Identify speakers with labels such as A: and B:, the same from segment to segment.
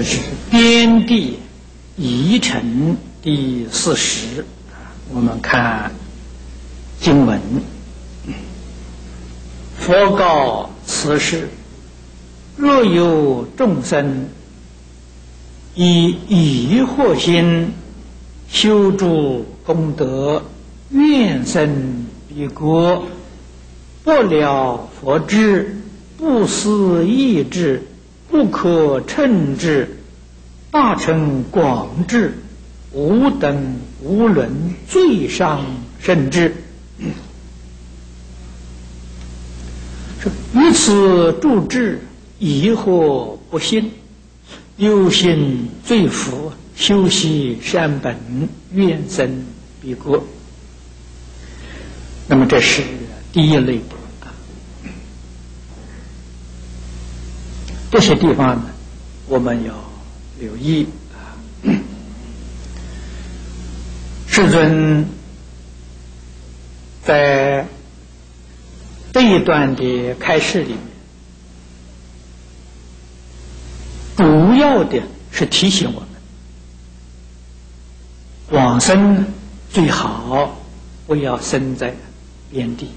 A: 这是边地遗尘第四十，我们看经文。佛告此事：若有众生以疑惑心修诸功德，愿生彼国，不了佛智，不思议智。不可称之，大乘广智，无等无伦，最上甚至。说于此助智，疑惑不信，忧心罪福，修习善本，愿生彼国。那么这是第一类。这些地方呢，我们要留意啊。世尊在这一段的开示里面，主要的是提醒我们，往生最好不要生在边地，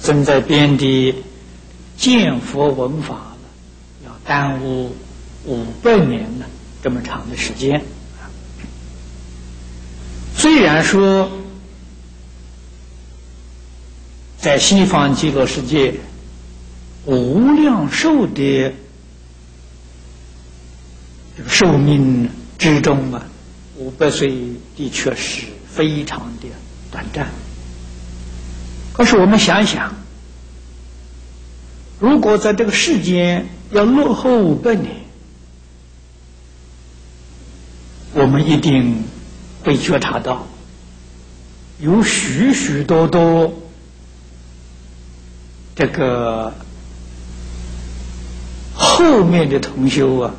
A: 生在边地见佛闻法。耽误五百年呢，这么长的时间。虽然说在西方极乐世界无量寿的这个寿命之中啊，五百岁的确是非常的短暂。可是我们想想，如果在这个世间，要落后五百年，我们一定会觉察到，有许许多多这个后面的同修啊，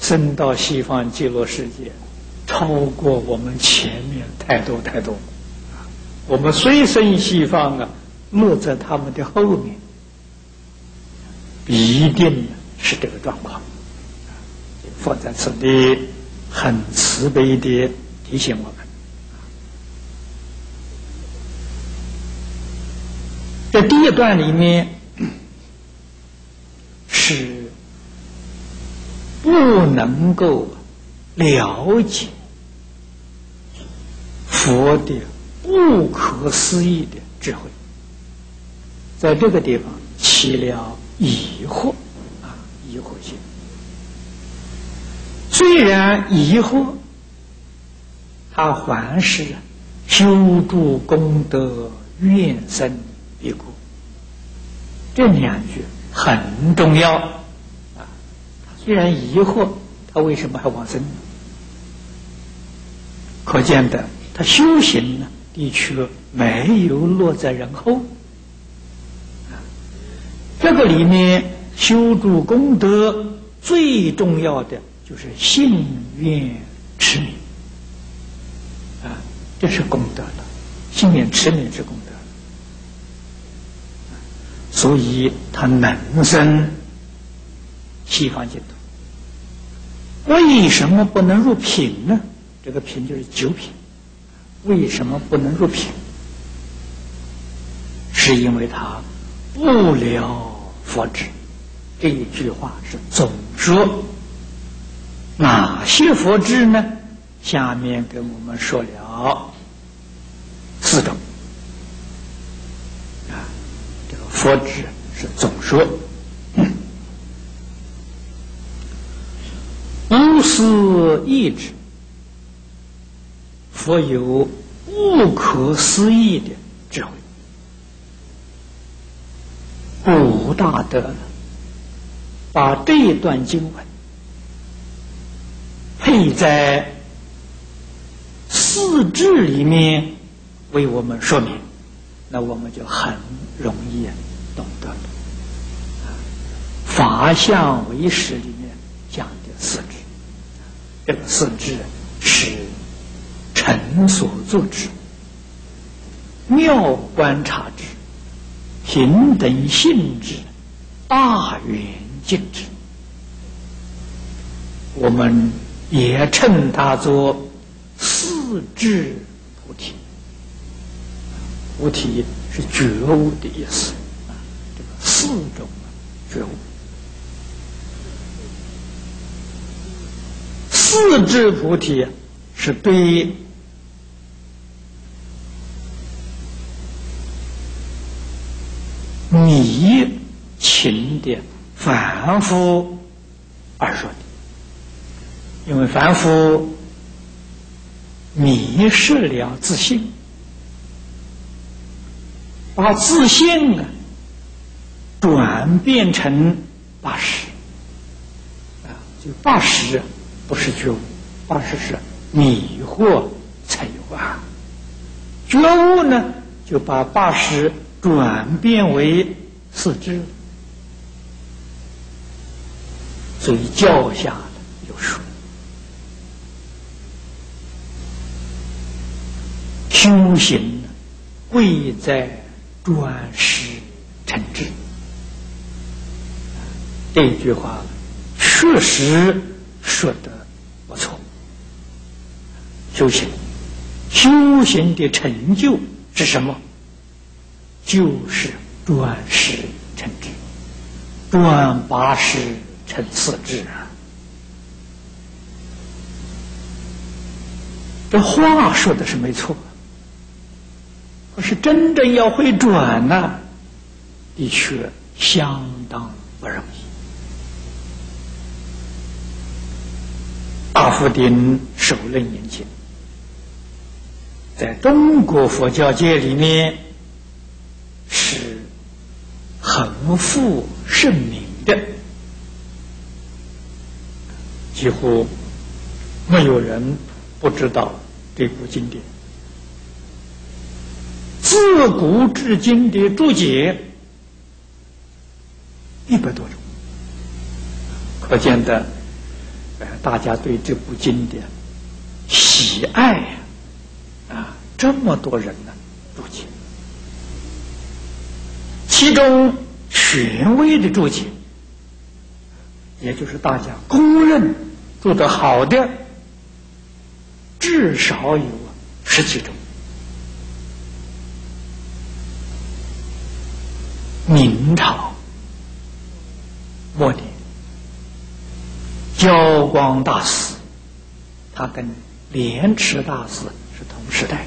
A: 升到西方极乐世界，超过我们前面太多太多。我们虽生西方啊，落在他们的后面。一定是这个状况，佛在此地很慈悲的提醒我们。在第一段里面是不能够了解佛的不可思议的智慧，在这个地方起了。疑惑啊，疑惑心。虽然疑惑，他还是修筑功德，愿生彼国。这两句很重要啊。虽然疑惑，他为什么还往生？可见的，他修行呢，的确没有落在人后。这个里面修筑功德最重要的就是信愿持名啊，这是功德了。信愿持名是功德，所以他能生西方净土。为什么不能入品呢？这个品就是九品。为什么不能入品？是因为他不了。佛指。这一句话是总说哪些佛智呢？下面跟我们说了。四种。啊，这个佛智是总说。无私意志，佛有不可思议的古大德把这一段经文配在四智里面为我们说明，那我们就很容易懂得了。法相为识里面讲的四智，这个四智是尘所作之妙观察之。平等性质，大圆净智，我们也称它做四智菩提。菩提是觉悟的意思啊，四种觉悟。四智菩提是对迷情的凡夫而说的，因为凡夫迷失了自信，把自信啊转变成八十啊，就八识不是觉悟，八十是迷惑才有啊。觉悟呢，就把八十转变为四肢。所以教下有说，修行贵在转世成智。这句话确实说的不错。修行，修行的成就是什么？就是转识成智，转八十。成四智啊！这话说的是没错，可是真正要会转呢，的确相当不容易。大福鼎首楞严经，在中国佛教界里面是很负盛名的。几乎没有人不知道这部经典。自古至今的注解一百多种，可见的，呃，大家对这部经典喜爱，啊，这么多人呢解，其中权威的注解，也就是大家公认。做得好的至少有十几种。明朝末年，交光大师，他跟莲池大师是同时代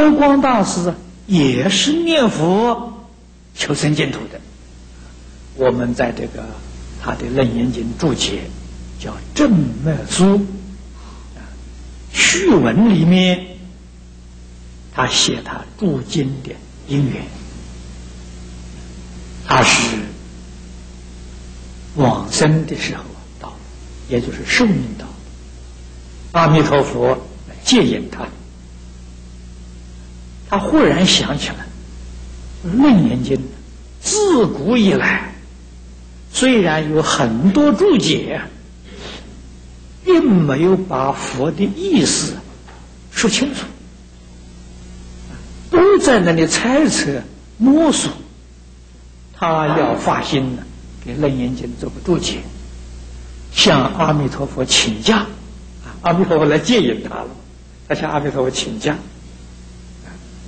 A: 的。教光大师也是念佛求生净土的。我们在这个他的《楞严经》注解叫《正脉书》序文里面，他写他注经的因缘，他是往生的时候到，也就是寿命到，阿弥陀佛接引他，他忽然想起来，《楞严经》自古以来。虽然有很多注解，并没有把佛的意思说清楚，都在那里猜测摸索。他要发心呢，给《楞严经》做个注解，向阿弥陀佛请假。阿弥陀佛来接引他了，他向阿弥陀佛请假。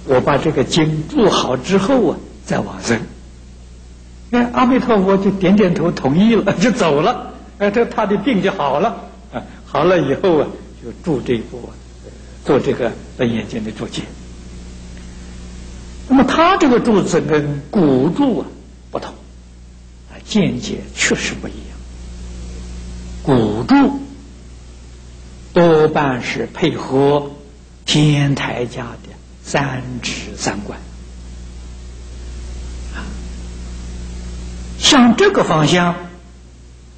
A: 我把这个经注好之后啊，再往生。哎，阿弥陀佛就点点头同意了，就走了。哎，这他的病就好了。啊，好了以后啊，就注这部，做这个《楞严经》的注解。那么他这个注子跟古注啊不同，啊见解确实不一样。古注多半是配合天台家的三指三观。向这个方向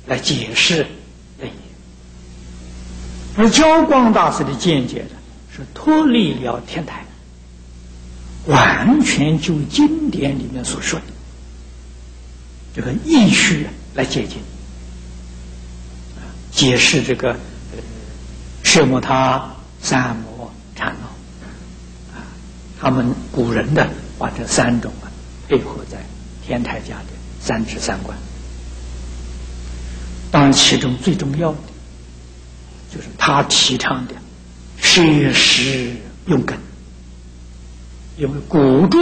A: 来解释楞严，而教光大师的见解呢，是脱离了天台，完全就经典里面所说的这个意趣来解决，解释这个舍摩他、三摩、他们古人的把这三种啊配合在天台家的。三智三观，当然其中最重要的，就是他提倡的舍实用根，因为古著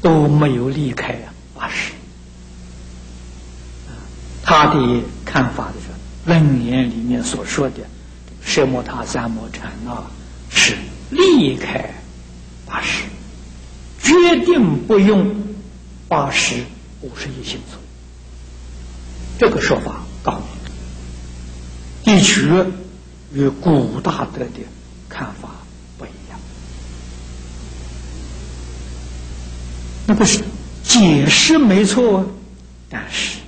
A: 都没有离开啊八识。他的看法就是《楞严》里面所说的“舍摩他三摩禅啊”是离开八十，决定不用八十五十一心所。这个说法高明，的确与古大德的看法不一样。那不是解释没错，但是。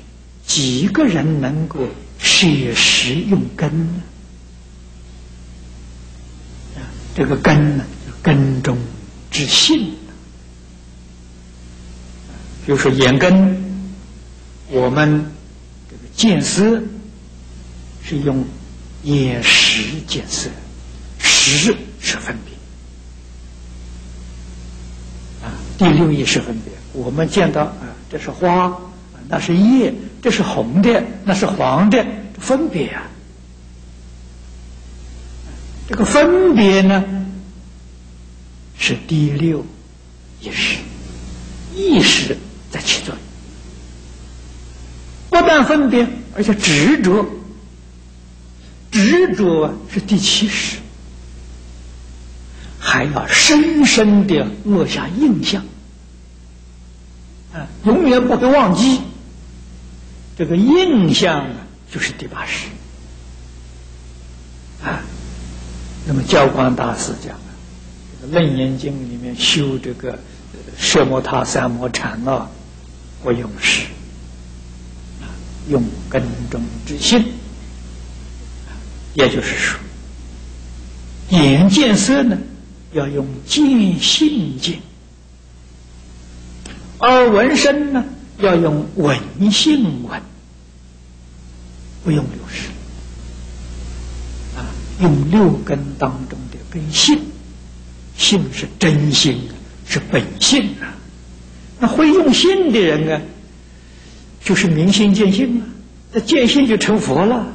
A: 几个人能够写实用根呢？这个根呢，根中是性。比如说眼根，我们这个见色是用眼识见色，识是分别。啊，第六意识分别，我们见到啊，这是花，那是叶。这是红的，那是黄的，分别啊！这个分别呢，是第六意识，意识在起作用。不但分别，而且执着，执着是第七识，还要深深的落下印象，啊，永远不会忘记。这个印象啊，就是第八识啊。那么教光大师讲，《楞严经》里面修这个摄摩他三摩禅啊，不用识啊，用根中之性。也就是说，眼见色呢，要用见性见；耳闻声呢，要用闻性闻。不用六识啊，用六根当中的根性，性是真心，是本性啊。那会用性的人呢，就是明心见性啊，那见性就成佛了，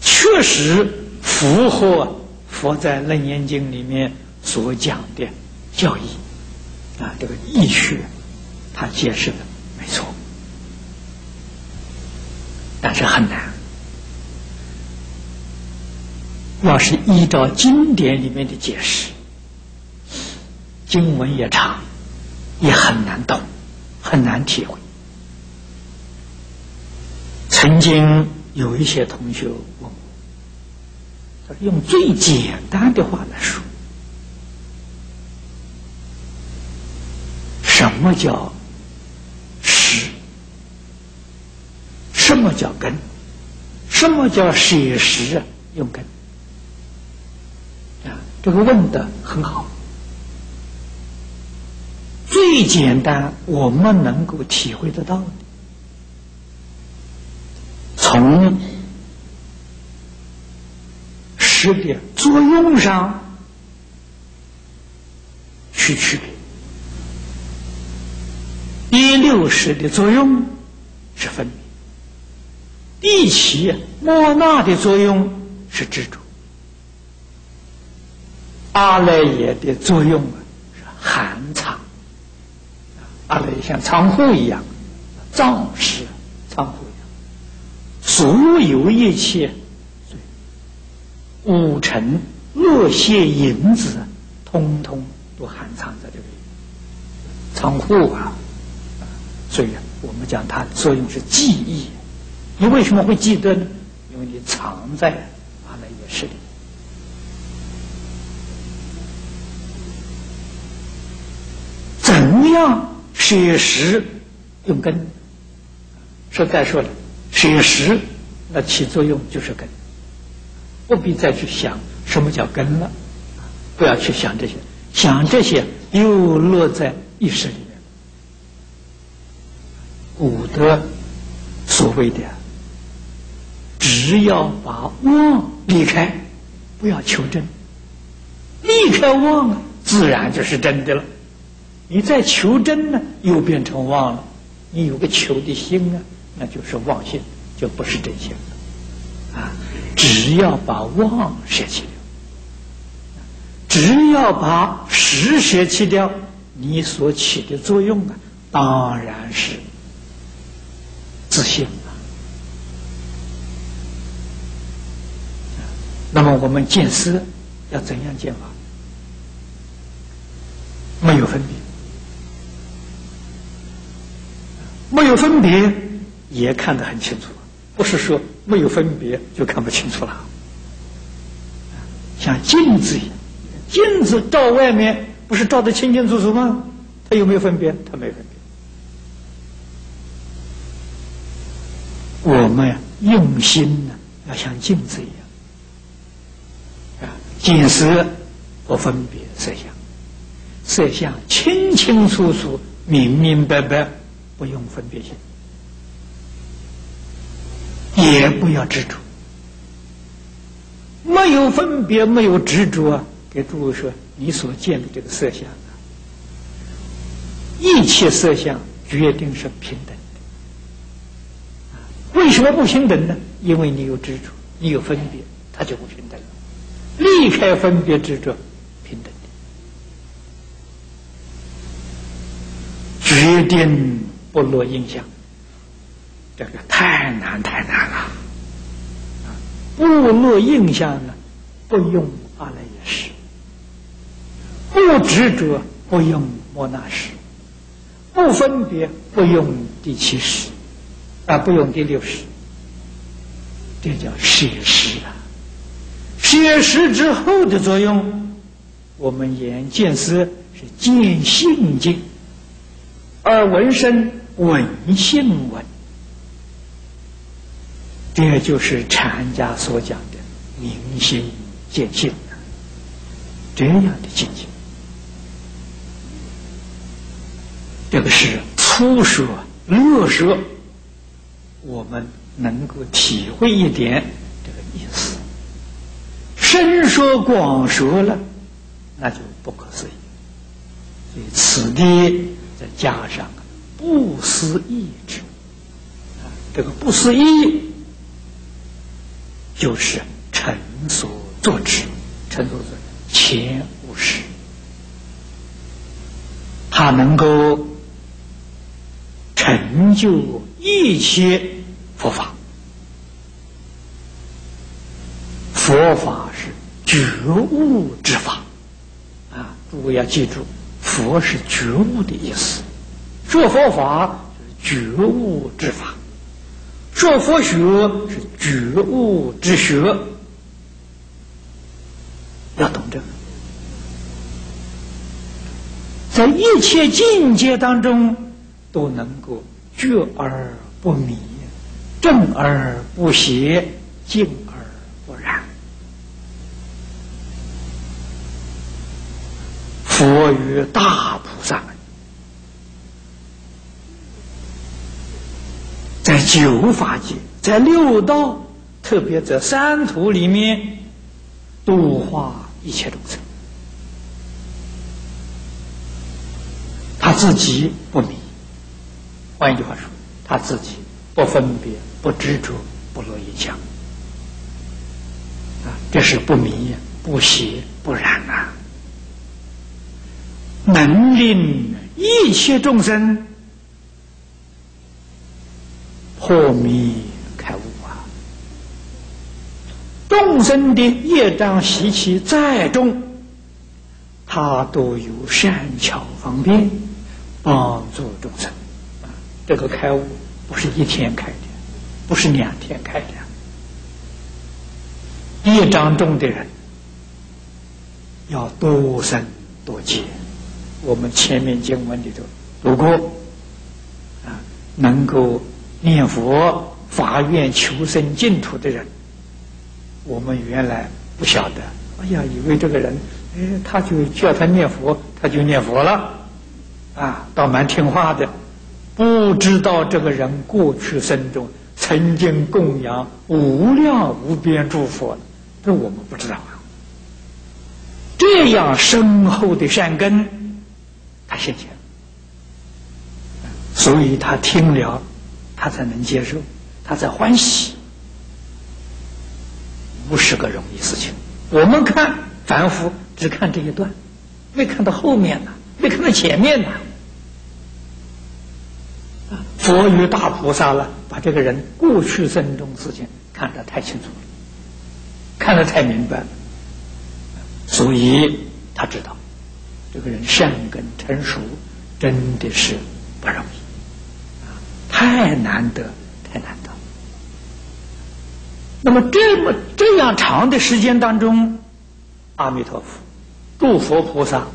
A: 确实符合佛在《楞严经》里面所讲的教义啊，这个义学，他解释的没错。但是很难。要是依照经典里面的解释，经文也长，也很难懂，很难体会。曾经有一些同学问我，他说：“用最简单的话来说，什么叫实？”什么叫根？什么叫舍实啊用根？这个问的很好。最简单，我们能够体会得到的，从识的作用上去区别。第六识的作用是分别。第七，莫那的作用是执着；阿赖耶的作用啊是含藏。阿赖耶像仓库一样，藏式仓库一样，所有一切五尘、落谢、影子，通通都含藏在这个仓库啊。所以我们讲它作用是记忆。你为什么会记得呢？因为你藏在阿赖耶识里。怎样舍实用根？说再说了，舍实那起作用就是根，不必再去想什么叫根了，不要去想这些，想这些又落在意识里面。古德所谓的。只要把妄离开，不要求真，离开妄，自然就是真的了。你再求真呢，又变成妄了。你有个求的心啊，那就是妄心，就不是真心了。啊，只要把妄舍弃掉，只要把实舍弃掉，你所起的作用啊，当然是自信了。那么我们见思要怎样见法？没有分别，没有分别也看得很清楚，不是说没有分别就看不清楚了。像镜子一样，镜子照外面不是照得清清楚楚吗？它有没有分别？它没分别。我们用心呢，要像镜子一样啊。见色不分别色相，色相清清楚楚、明明白白，不用分别心，也不要执着。没有分别，没有执着，给诸位说，你所见的这个色相，一切色相决定是平等的。为什么不平等呢？因为你有执着，你有分别，它就不平等。离开分别执着，平等的，决定不落印象。这个太难太难了。啊，不落印象呢，不用阿赖耶识；不执着，不用莫那识；不分别，不用第七识，啊，不用第六识。这叫摄识啊。解释之后的作用，我们眼见思是见性见，耳闻声闻性闻，这就是禅家所讲的明心见性这样的境界。这个是粗说、略说，我们能够体会一点这个意思。深说广说了，那就不可思议。所以此地再加上不思议之，这个不思议就是成所作之，成所作前无始，他能够成就一切佛法。佛法是觉悟之法，啊，诸位要记住，佛是觉悟的意思。说佛法是觉悟之法，说佛学是觉悟之学，要懂这个。在一切境界当中，都能够觉而不迷，正而不邪，静而不染。佛与大菩萨在九法界，在六道，特别在三途里面，度化一切众生。他自己不迷，换一句话说，他自己不分别、不执着、不落影响。啊，这是不迷、不邪、不染呐。能令一切众生破迷开悟啊！众生的业障习气再重，他都有善巧方便帮助众生！这个开悟不是一天开的，不是两天开的，业障重的人要多生多劫。我们前面经文里头读过，啊，能够念佛、发愿求生净土的人，我们原来不晓得，哎呀，以为这个人，哎，他就叫他念佛，他就念佛了，啊，倒蛮听话的，不知道这个人过去生中曾经供养无量无边诸佛，这我们不知道啊。这样深厚的善根。他现前，所以他听了他才能接受，他才欢喜，不是个容易事情。我们看凡夫只看这一段，没看到后面呢，没看到前面呢。佛与大菩萨了，把这个人过去生中事情看得太清楚了，看得太明白了，所以他知道这个人善根成熟真的是不容易，太难得，太难得。那么这么这样长的时间当中，阿弥陀佛、诸佛菩萨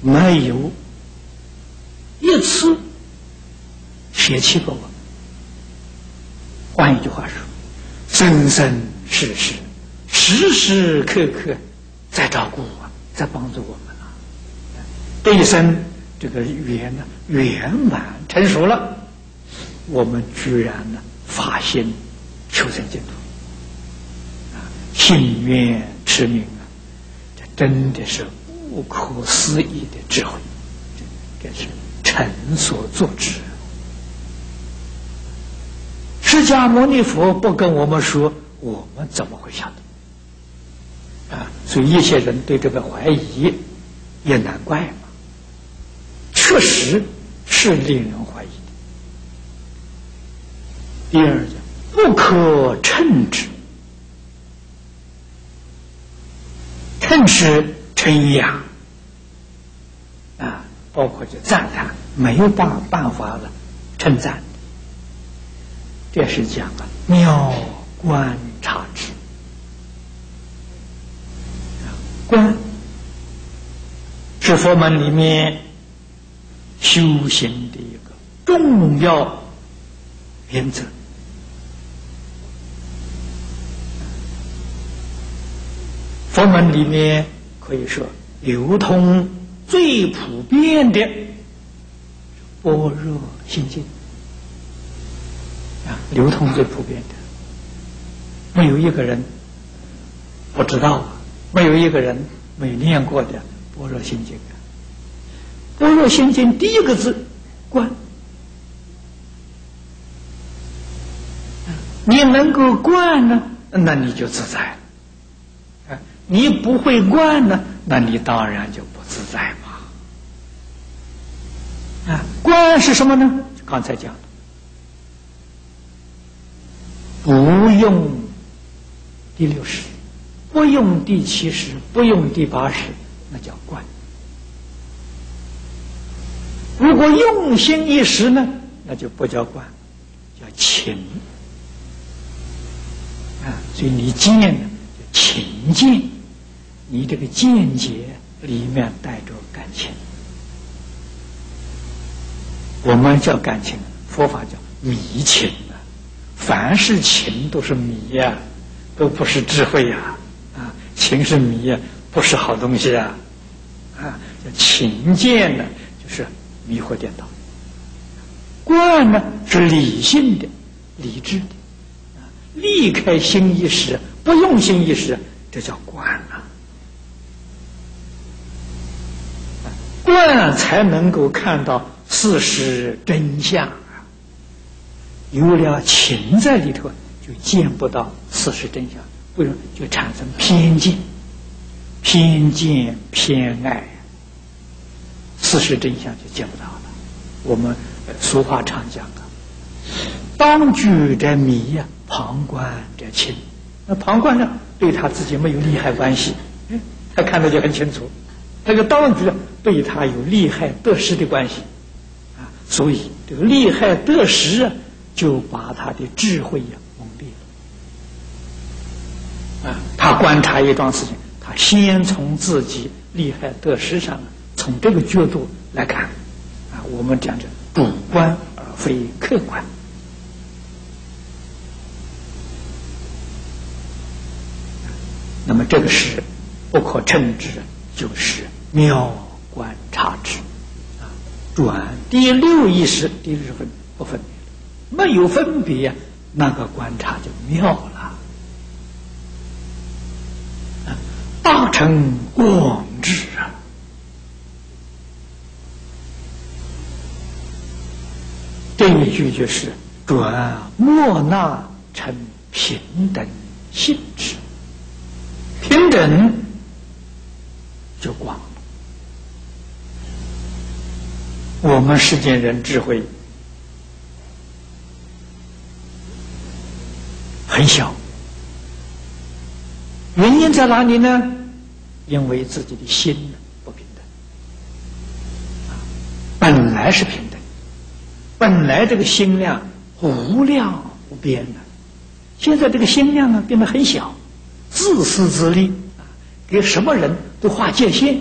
A: 没有一次。嫌弃过我。换一句话说，生生世世、时时刻刻在照顾我，在帮助我们啊！这一生这个缘呢圆满成熟了，我们居然呢发心求生净土啊，心愿持名啊，这真的是不可思议的智慧，这是臣所作之。释迦牟尼佛不跟我们说，我们怎么会晓得？啊，所以一些人对这个怀疑，也难怪嘛。确实是令人。第二讲，不可称之，称之称扬啊，包括就赞叹，没有办办法了，称赞。这是讲啊，妙观察之观是佛门里面修行的一个重要原则。佛门里面可以说流通最普遍的般若心经。流通最普遍的，没有一个人不知道，没有一个人没念过的《般若心经》啊。《般若心经》第一个字“观”，你能够观呢，那你就自在了；你不会观呢，那你当然就不自在嘛。啊，观是什么呢？刚才讲。不用第六识，不用第七识，不用第八识，那叫观。如果用心一时呢，那就不叫观，叫情。啊，所以你见呢，叫情见，你这个见解里面带着感情。我们叫感情，佛法叫迷情。凡是情都是迷呀，都不是智慧呀，啊，情是迷呀，不是好东西啊，啊，叫情见呢，就是迷惑颠倒。观呢是理性的、理智的，啊，离开心意识，不用心意识，这叫观啊。观才能够看到事实真相啊。有了情在里头，就见不到事实真相，为什么就产生偏见、偏见、偏爱，事实真相就见不到了。我们俗话常讲啊，“当局者迷呀，旁观者清。”那旁观者，对他自己没有利害关系，他看得就很清楚；那个当局对他有利害得失的关系，啊，所以这个利害得失。就把他的智慧呀蒙蔽了啊！他观察一桩事情，他先从自己利害得失上，从这个角度来看啊。我们讲着主观而非客观，那么这个是不可称之，就是妙观察之啊。转第六意识第六分不分。没有分别，那个观察就妙了。大成广智啊！这一句就是转莫那成平等性质，平等就广了。我们世间人智慧很小，原因在哪里呢？因为自己的心不平等，本来是平等，本来这个心量无量无边的，现在这个心量啊变得很小，自私自利，给什么人都划界限，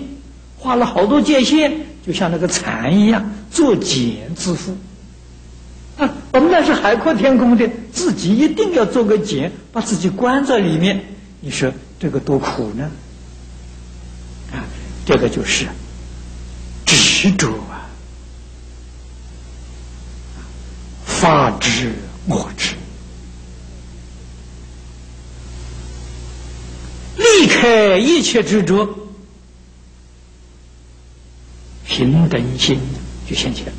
A: 画了好多界限，就像那个蚕一样，作茧自缚。啊，我们那是海阔天空的，自己一定要做个茧，把自己关在里面，你说这个多苦呢？啊这个就是执着啊，法执我执，离开一切执着，平等心就现起了。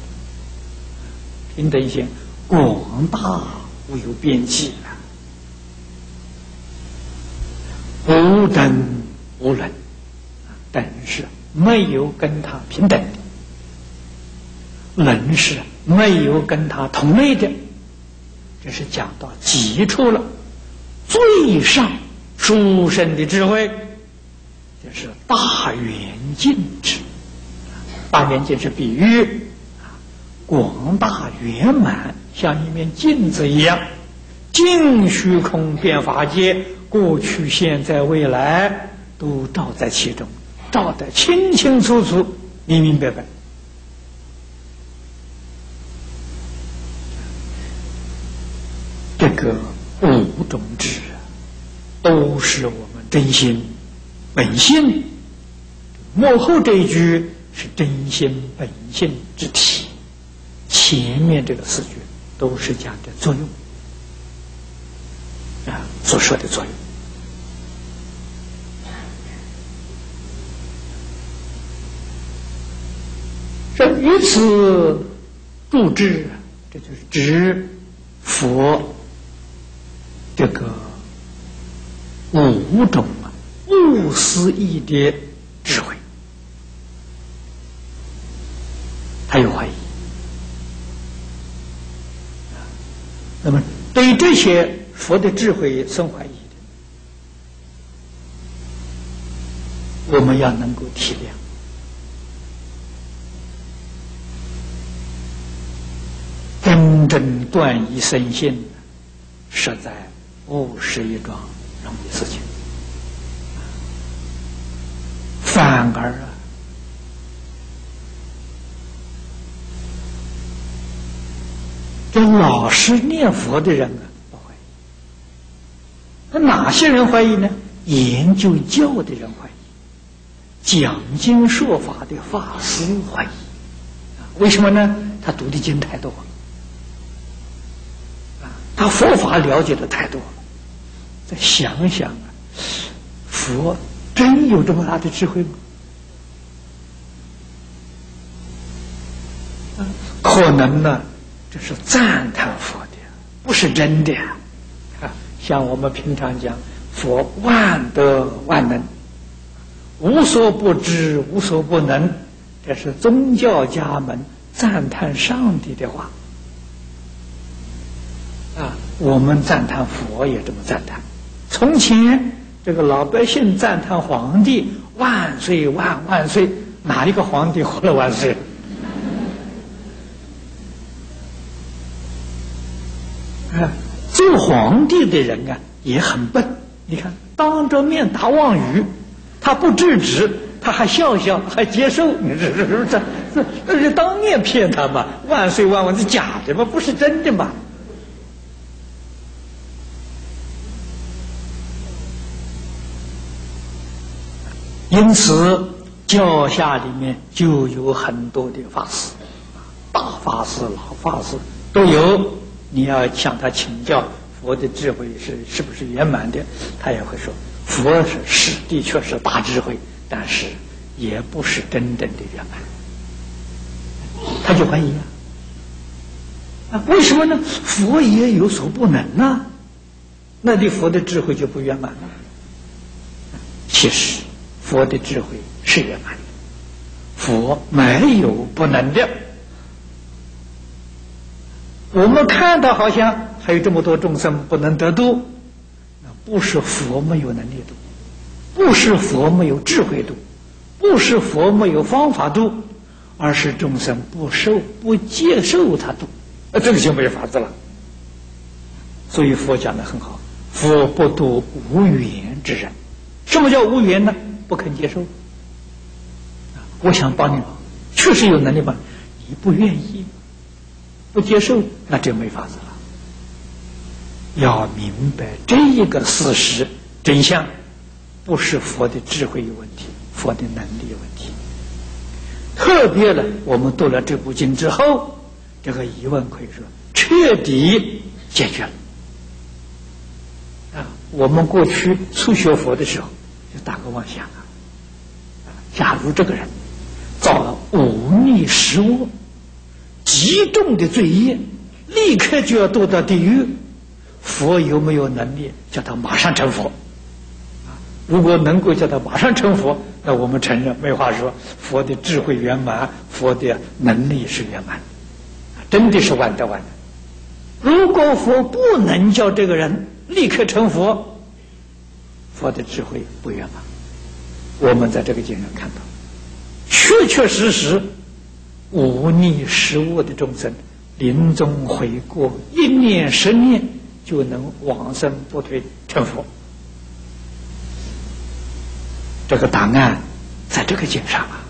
A: 平等心广大无有边际啊，无等无人。等是没有跟他平等的，人是没有跟他同类的，这是讲到极处了。最上殊胜的智慧，就是大圆镜智。大圆镜是比喻广大圆满，像一面镜子一样，净虚空变法界，过去、现在、未来都照在其中。照得清清楚楚、明明白白，这个五种智都是我们真心本性。幕后这一句是真心本性之体，前面这个四句都是讲的作用啊，所说的作用。这于此注智，这就是指佛这个五种啊不思议的智慧。还有怀疑，那么对这些佛的智慧生怀疑的，我们要能够体谅。真正断疑生信，实在不是一桩容易事情。反而啊，这老实念佛的人啊，不会。那哪些人怀疑呢？研究教的人怀疑，讲经说法的法师怀疑。为什么呢？他读的经太多。他佛法了解的太多了，再想想啊，佛真有这么大的智慧吗？可能呢，是赞叹佛的，不是真的。啊，像我们平常讲，佛万德万能，无所不知，无所不能，这是宗教家们赞叹上帝的话。啊，我们赞叹佛也这么赞叹。从前这个老百姓赞叹皇帝万岁万万岁，哪一个皇帝活了万岁？啊，做皇帝的人啊也很笨。你看，当着面打妄语，他不制止，他还笑笑，还接受。你这这这这这是当面骗他嘛？万岁万万是假的嘛？不是真的嘛？因此，教下里面就有很多的法师，大法师、老法师都有。你要向他请教佛的智慧是是不是圆满的，他也会说：佛是是的确是大智慧，但是也不是真正的圆满。他就怀疑啊，啊，为什么呢？佛也有所不能呢？那你佛的智慧就不圆满了。其实佛的智慧是圆满的，佛没有不能的。我们看到好像还有这么多众生不能得度，那不是佛没有能力度，不是佛没有智慧度，不是佛没有方法度，而是众生不受不接受他度，那这个就没法子了。所以佛讲的很好，佛不度无缘之人。什么叫无缘呢？不肯接受。我想帮你忙，确实有能力帮，你不愿意。不接受，那就没法子了。要明白这一个事实真相，不是佛的智慧有问题，佛的能力有问题。特别呢，我们读了这部经之后，这个疑问可以说彻底解决了。啊，我们过去初学佛的时候，就打个妄想啊，假如这个人造了忤逆食物。极重的罪业，立刻就要堕到地狱。佛有没有能力叫他马上成佛？如果能够叫他马上成佛，那我们承认没话说，佛的智慧圆满，佛的能力是圆满，真的是万德万能。如果佛不能叫这个人立刻成佛，佛的智慧不圆满。我们在这个经上看到，确确实实。忤逆食物的众生，临终悔过一念十念，就能往生不退成佛。这个答案在这个经上啊，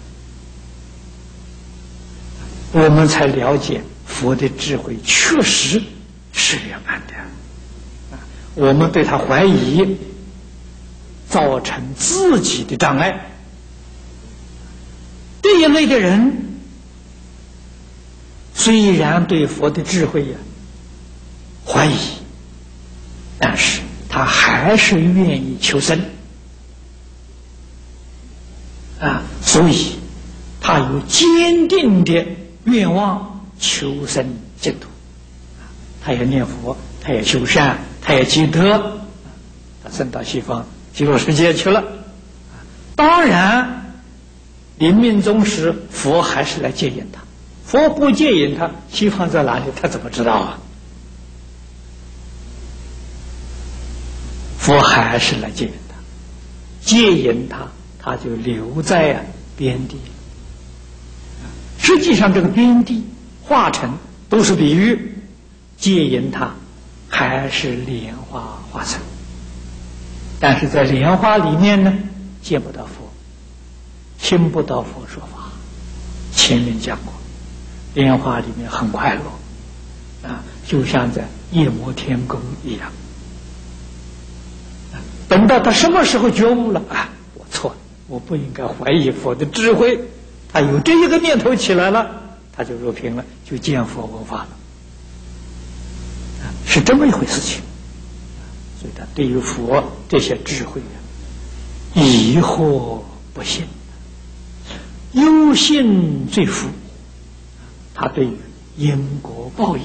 A: 我们才了解佛的智慧确实是圆满的。我们对他怀疑，造成自己的障碍。这一类的人。虽然对佛的智慧呀怀疑，但是他还是愿意求生啊，所以他有坚定的愿望求生净土，他也念佛，他也修善，他也积德，他升到西方极乐世界去了。当然，临命终时，佛还是来接引他。佛不接引他，西方在哪里？他怎么知道啊？佛还是来接引他，接引他，他就留在啊边地。实际上，这个边地化成都是比喻，接引他还是莲花化成。但是在莲花里面呢，见不到佛，听不到佛说法。前面讲过。莲花里面很快乐，啊，就像在夜摩天宫一样。等到他什么时候觉悟了啊？我错了，我不应该怀疑佛的智慧。他有这一个念头起来了，他就入平了，就见佛闻法了。是这么一回事情。所以他对于佛这些智慧疑惑不信，忧信最福。他对于因果报应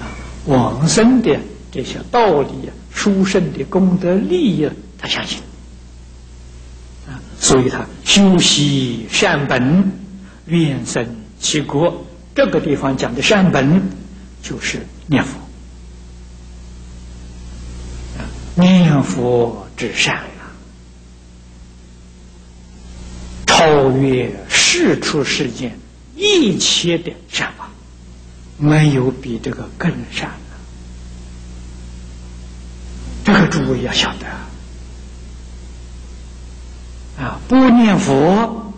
A: 啊、往生的这些道理啊、殊胜的功德利益，他相信啊，所以他修习善本，愿生其国。这个地方讲的善本，就是念佛啊，念佛之善啊，超越世出世间。一切的善法，没有比这个更善的。这个诸位要晓得啊！不念佛，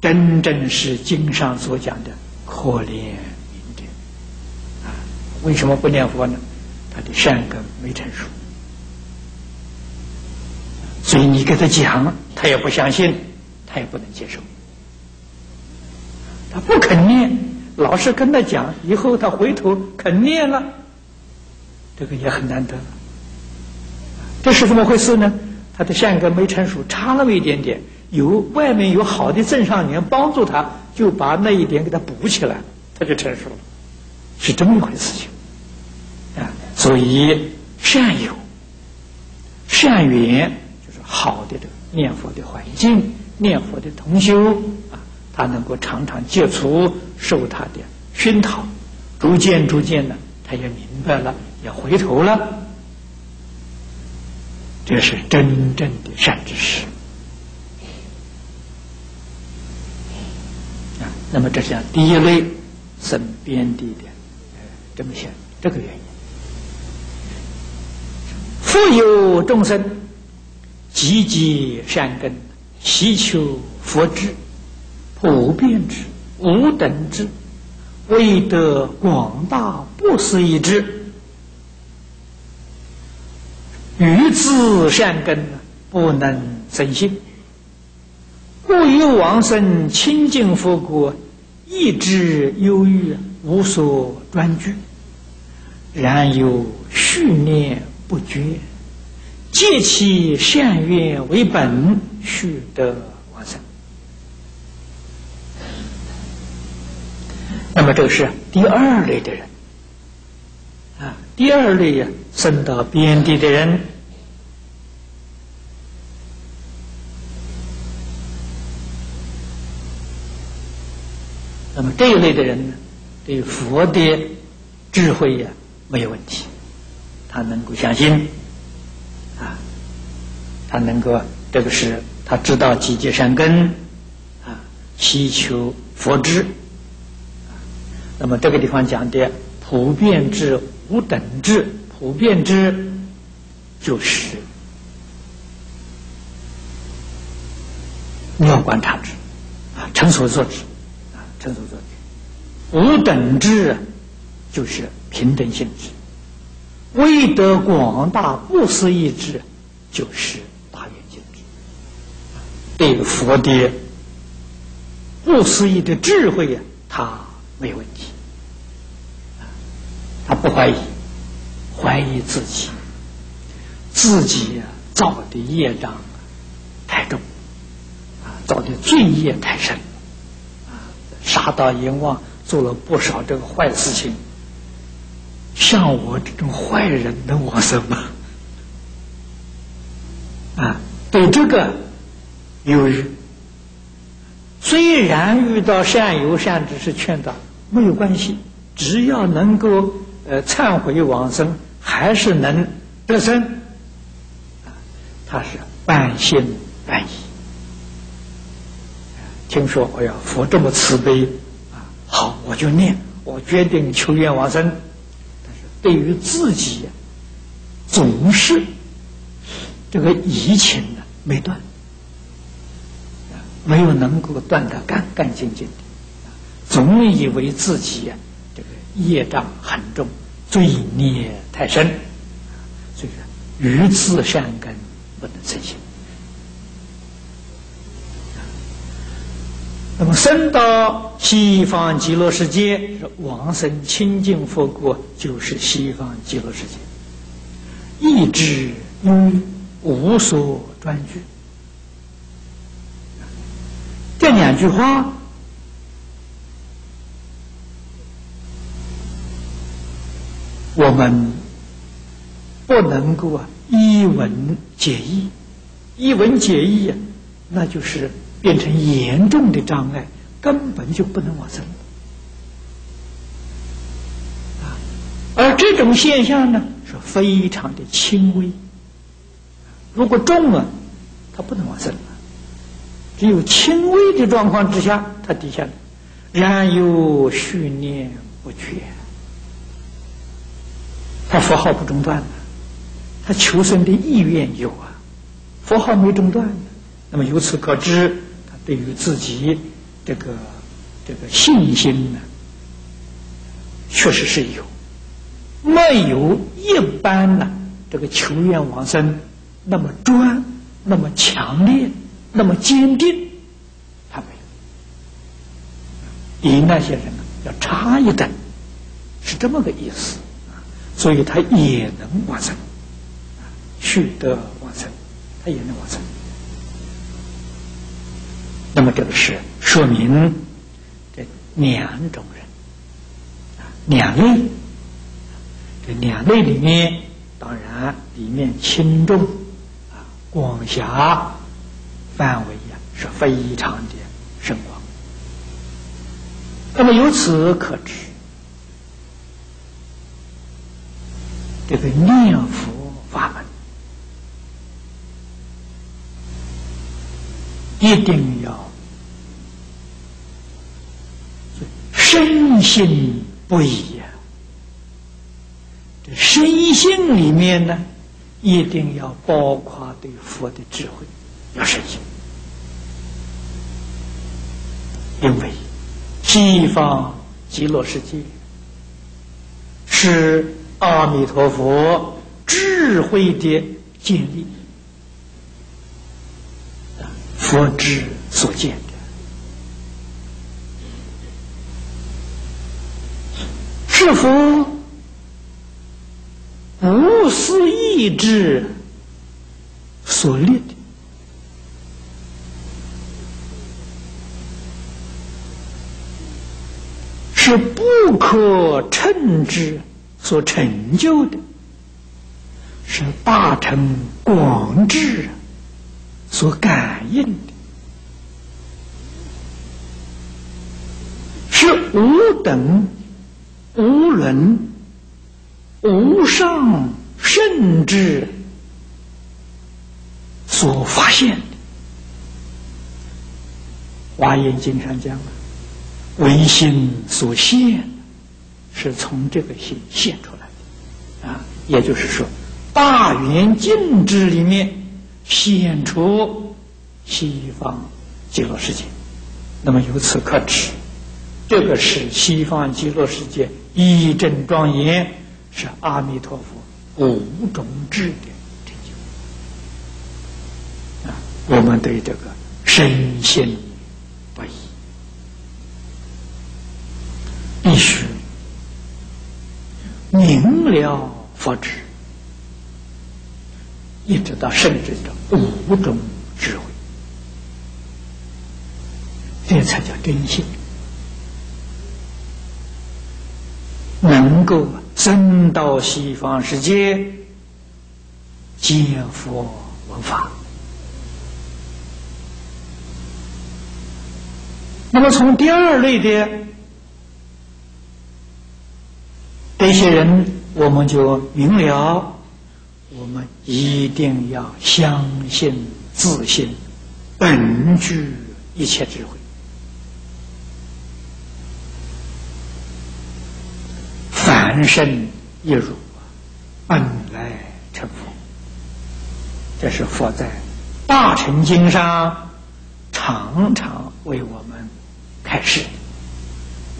A: 真正是经上所讲的可怜悯者啊！为什么不念佛呢？他的善根没成熟，所以你给他讲，他也不相信，他也不能接受。他不肯念，老师跟他讲，以后他回头肯念了，这个也很难得。这是怎么回事呢？他的善根没成熟，差那么一点点，有外面有好的正上缘帮助他，就把那一点给他补起来，他就成熟了。是这么一回事情啊。所以善友、善缘就是好的这个念佛的环境、念佛的同修啊，他能够常常接触，受他的熏陶，逐渐逐渐的，他也明白了，也回头了。这是真正的善知识啊！那么这是第一类生边地的，这么些这个原因。富有众生积极善根，希求佛智，普遍之，无等之，为得广大不思议之。欲自善根不能生信，故有往生清净佛国，意志忧郁，无所专居。然有续念不绝，借其善愿为本，须得往生。那么，这个是第二类的人。啊，第二类呀。升到边地的人，那么这一类的人呢，对佛的智慧呀没有问题，他能够相信啊，他能够这个是他知道积极善根啊，祈求佛知。那么这个地方讲的普遍之、无等智。普遍之，就是妙观察之，啊，成所作之，啊，成所作之。无等之，就是平等性质。为得广大不思议之，就是大圆镜智。对佛的不思议的智慧呀，他没问题，他不怀疑。怀疑自己，自己造的业障太重，啊，造的罪业太深，啊，杀盗淫妄做了不少这个坏事情。像我这种坏人能往生吗？啊，对这个犹豫。虽然遇到善友善知识劝导，没有关系，只要能够呃忏悔往生。还是能得生，他是半信半疑。听说哎呀，佛这么慈悲，啊，好，我就念，我决定求愿往生。但是对于自己，总是这个疑情呢没断，没有能够断得干干净净，总以为自己呀这个业障很重。罪孽太深，所以说愚自善根不能成行。那么升到西方极乐世界，往生清净佛国，就是西方极乐世界。意志忧无所专据，这两句话。我们不能够啊一文解义，一文解义啊，那就是变成严重的障碍，根本就不能往生。而这种现象呢，是非常的轻微。如果重了，他不能往生了。只有轻微的状况之下，他底下然有续念不绝。他佛号不中断的，他求生的意愿有啊，佛号没中断的，那么由此可知，他对于自己这个这个信心呢，确实是有，没有一般呢这个求愿往生那么专、那么强烈、那么坚定，他没有，比那些人呢要差一等，是这么个意思。所以他也能完成，取得完成，他也能完成。那么这个是说明这两种人，两类。这两类里面，当然里面轻重啊、广狭范围呀是非常的深广。那么由此可知，这个念佛法门一定要深信不疑呀。这深信里面呢，一定要包括对佛的智慧要深信，因为。西方极乐世界是阿弥陀佛智慧的建立，佛之所见，是佛无私意志所立的。是不可称之所成就的，是大乘广智所感应的，是无等无伦无上甚至所发现的。华严经上讲了。唯心所现，是从这个心现出来的，啊，也就是说，大圆镜智里面现出西方极乐世界。那么由此可知，这个是西方极乐世界一真庄严，是阿弥陀佛五种智的成就。啊，我们对这个深信不疑。必须明了佛智，一直到甚至的五种智慧，这才叫真性，能够增到西方世界见佛闻法。那么从第二类的。这些人，我们就明了，我们一定要相信、自信，本具一切智慧，凡圣一如，本来成佛。这是佛在《大乘经》上常常为我们开示，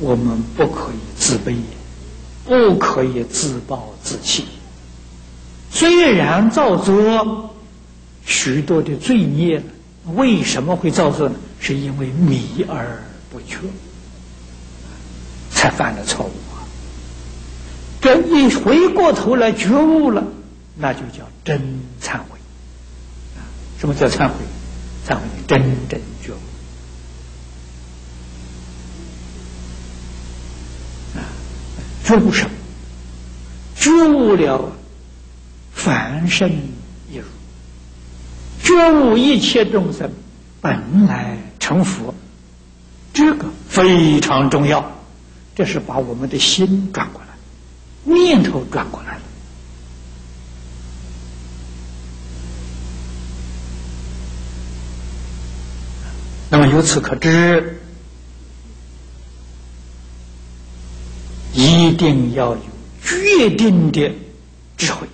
A: 我们不可以自卑。不可以自暴自弃。虽然造作许多的罪孽，为什么会造作呢？是因为迷而不觉，才犯了错误啊！这一回过头来觉悟了，那就叫真忏悔。什么叫忏悔？忏悔真正众生。觉悟什么？觉悟了凡圣一如，觉悟一切众生本来成佛，这个非常重要。这是把我们的心转过来，念头转过来了。那么由此可知。一定要有决定的智慧，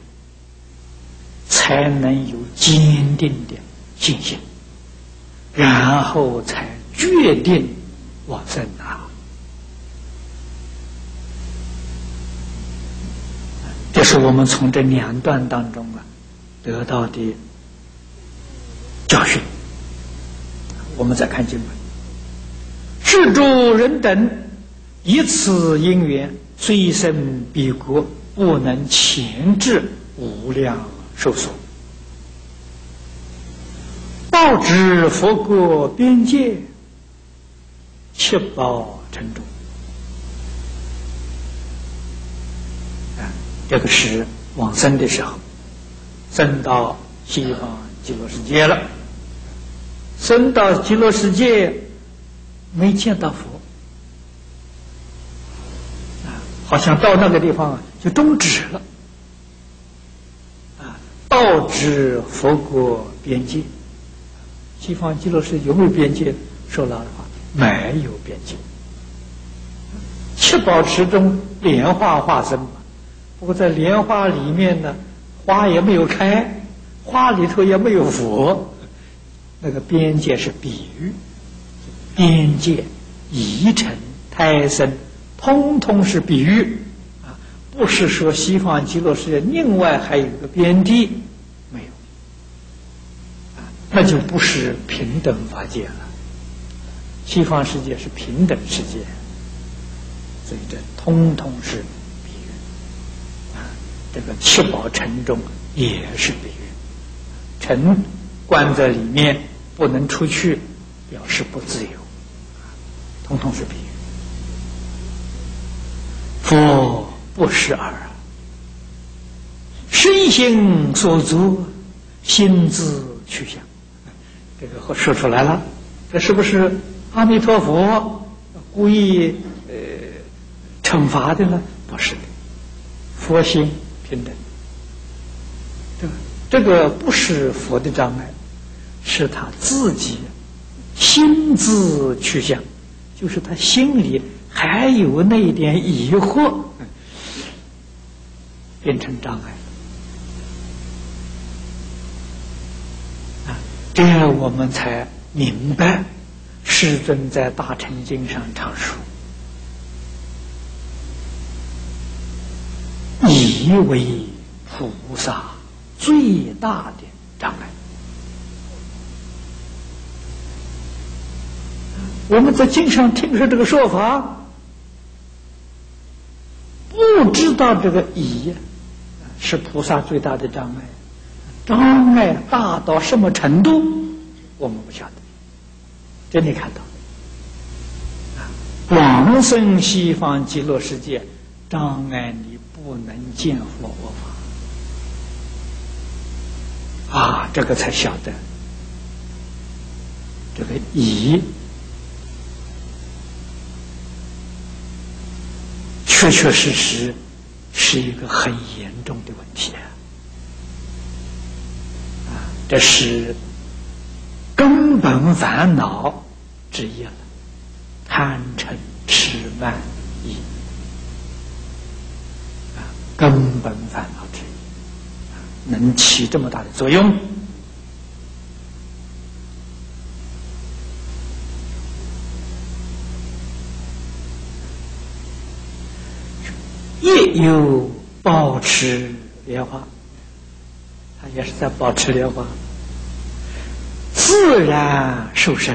A: 才能有坚定的信心，然后才决定往生啊！这是我们从这两段当中啊得到的教训。我们再看经文，是诸人等。以此因缘，虽生彼国，不能前至无量寿所。报知佛国边界，七宝城中。这个是往生的时候，生到西方极乐世界了。生到极乐世界，没见到佛，啊，好像到那个地方就终止了，啊，到至佛国边界。西方极乐世界有没有边界？说老实话，没有边界。七宝池中莲花化身嘛，不过在莲花里面呢，花也没有开，花里头也没有佛。那个边界是比喻，边界、遗尘、胎生，通通是比喻啊，不是说西方极乐世界另外还有一个边地，没有，啊，那就不是平等法界了。西方世界是平等世界。所以这通通是比喻啊，这个七宝城中也是比喻，城关在里面不能出去，表示不自由，通通是比喻。佛不是耳，身心所足，心自去向。这个说出来了，这是不是阿弥陀佛故意呃？惩罚的呢？不是的，佛心平等，这个不是佛的障碍，是他自己心智去向，就是他心里还有那一点疑惑，变成障碍啊！这样我们才明白，世尊在大乘经上常说。疑为菩萨最大的障碍。我们在经上听说这个说法，不知道这个疑是菩萨最大的障碍。障碍大到什么程度，我们不晓得。这你看到，往生西方极乐世界，障碍你。不能见佛法啊，这个才晓得，这个疑确确实实是一个很严重的问题啊！这是根本烦恼之一了，贪嗔痴慢疑。根本烦恼之一，能起这么大的作用，又保持莲花，他也是在保持莲花，自然受身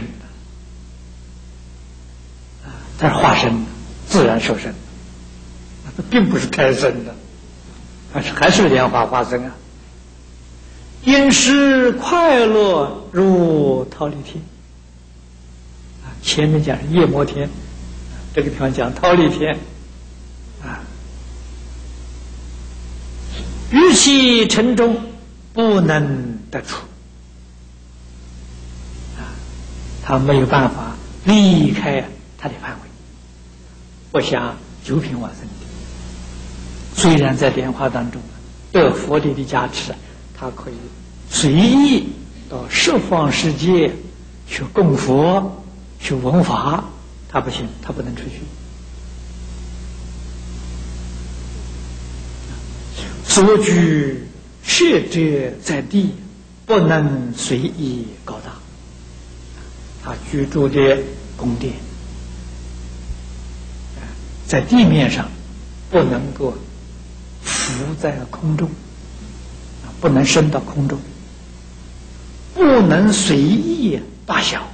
A: 啊，他是化身，自然受身，并不是胎生的。还是还是莲花化身啊！因是快乐如桃李天。啊，前面讲是夜摩天，这个地方讲桃李天。啊，欲其城中不能得出啊，他没有办法离开他的范围，不像九品往生。虽然在莲花当中得佛力的加持，他可以随意到十方世界去供佛、去闻法，他不行，他不能出去。所居舍者在地，不能随意高大。他居住的宫殿，在地面上不能够。浮在空中，不能升到空中，不能随意大小，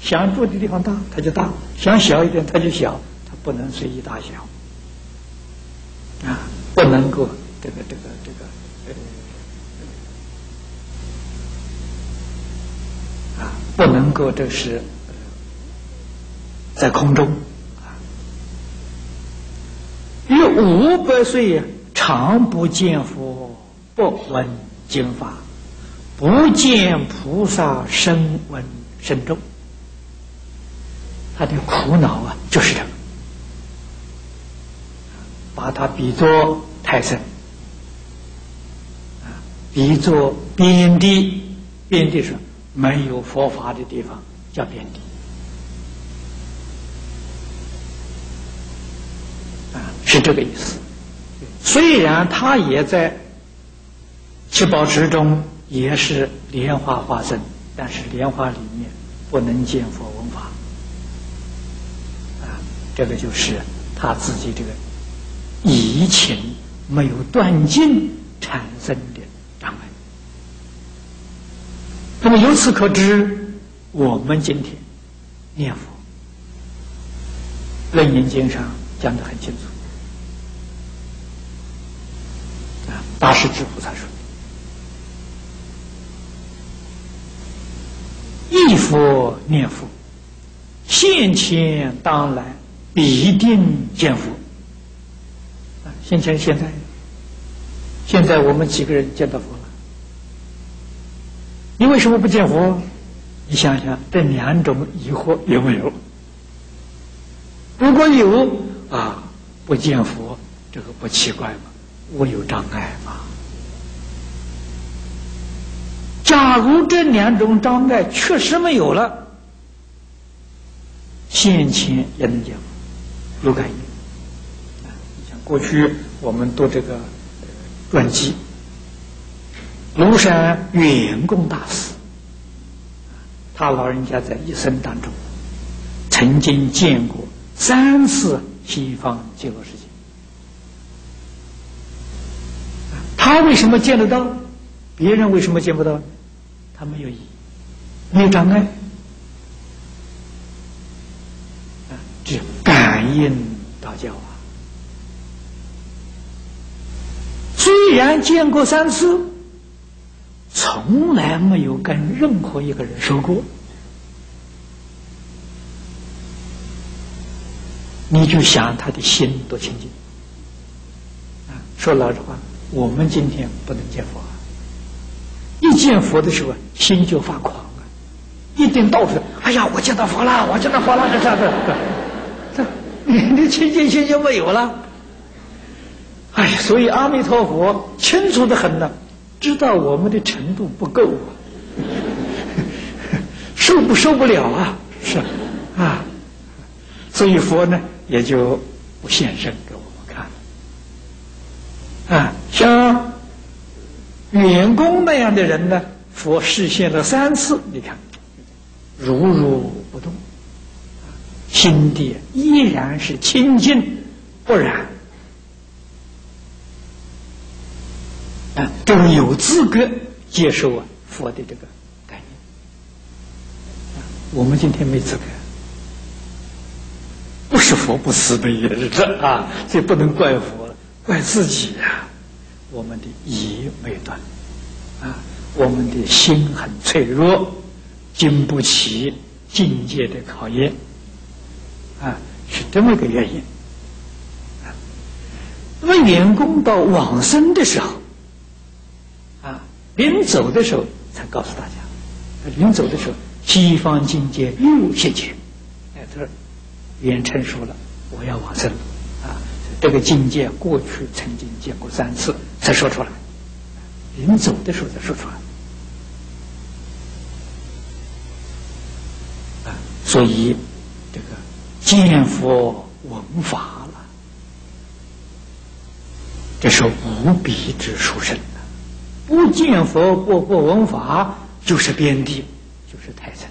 A: 想住的地方大，它就大；想小一点，它就小，它不能随意大小，啊，不能够这个这个这个，啊，不能够这是在空中啊。于五百岁常不见佛，不闻经法，不见菩萨声闻声众。他的苦恼啊，就是这个，把它比作泰森，啊，比作边地，边地是没有佛法的地方，叫边地，啊，是这个意思。虽然他也在七宝池中，也是莲花化身，但是莲花里面不能见佛闻法。这个就是他自己这个疫情没有断尽产生的障碍。那么由此可知，我们今天念佛，《楞严经》上讲的很清楚。啊，大师之菩萨说：“一佛念佛，现前当来。”必定见佛！现前现在，现在我们几个人见到佛了。你为什么不见佛？你想想，这两种疑惑有没有？如果有啊，不见佛，这个不奇怪吗？我有障碍吗？假如这两种障碍确实没有了，现前也能见佛。有感应！过去我们读这个传记，庐山圆公大师，他老人家在一生当中曾经见过三次西方极乐世界。他为什么见得到？别人为什么见不到？他没有疑，没有障碍啊！只感应道教啊，虽然见过三次，从来没有跟任何一个人说过。你就想他的心多清净啊！说老实话，我们今天不能见佛，一见佛的时候心就发狂啊，一定到处哎呀，我见到佛了，我见到佛了，这这这。你的清净心就没有了，哎，所以阿弥陀佛清楚的很呢，知道我们的程度不够啊，受不受不了啊？是啊，所以佛呢也就不现身给我们看。啊，像员工那样的人呢，佛示现了三次，你看。如如不动。心地依然是清净不染啊，都有资格接受啊佛的这个概念我们今天没资格，不是佛不慈悲也是这啊，这不能怪佛，怪自己呀。我们的疑没断啊，我们的心很脆弱，经不起境界的考验。啊，是这么个原因。那么员工到往生的时候，临走的时候才告诉大家，临走的时候，西方境界又现前。哎，他说，元成熟了，我要往生，啊，这个境界过去曾经见过三次，才说出来，临走的时候才说出来。啊，所以这个。见佛闻法了，这是无比之殊胜的。不见佛不不闻法，就是边地，就是太深。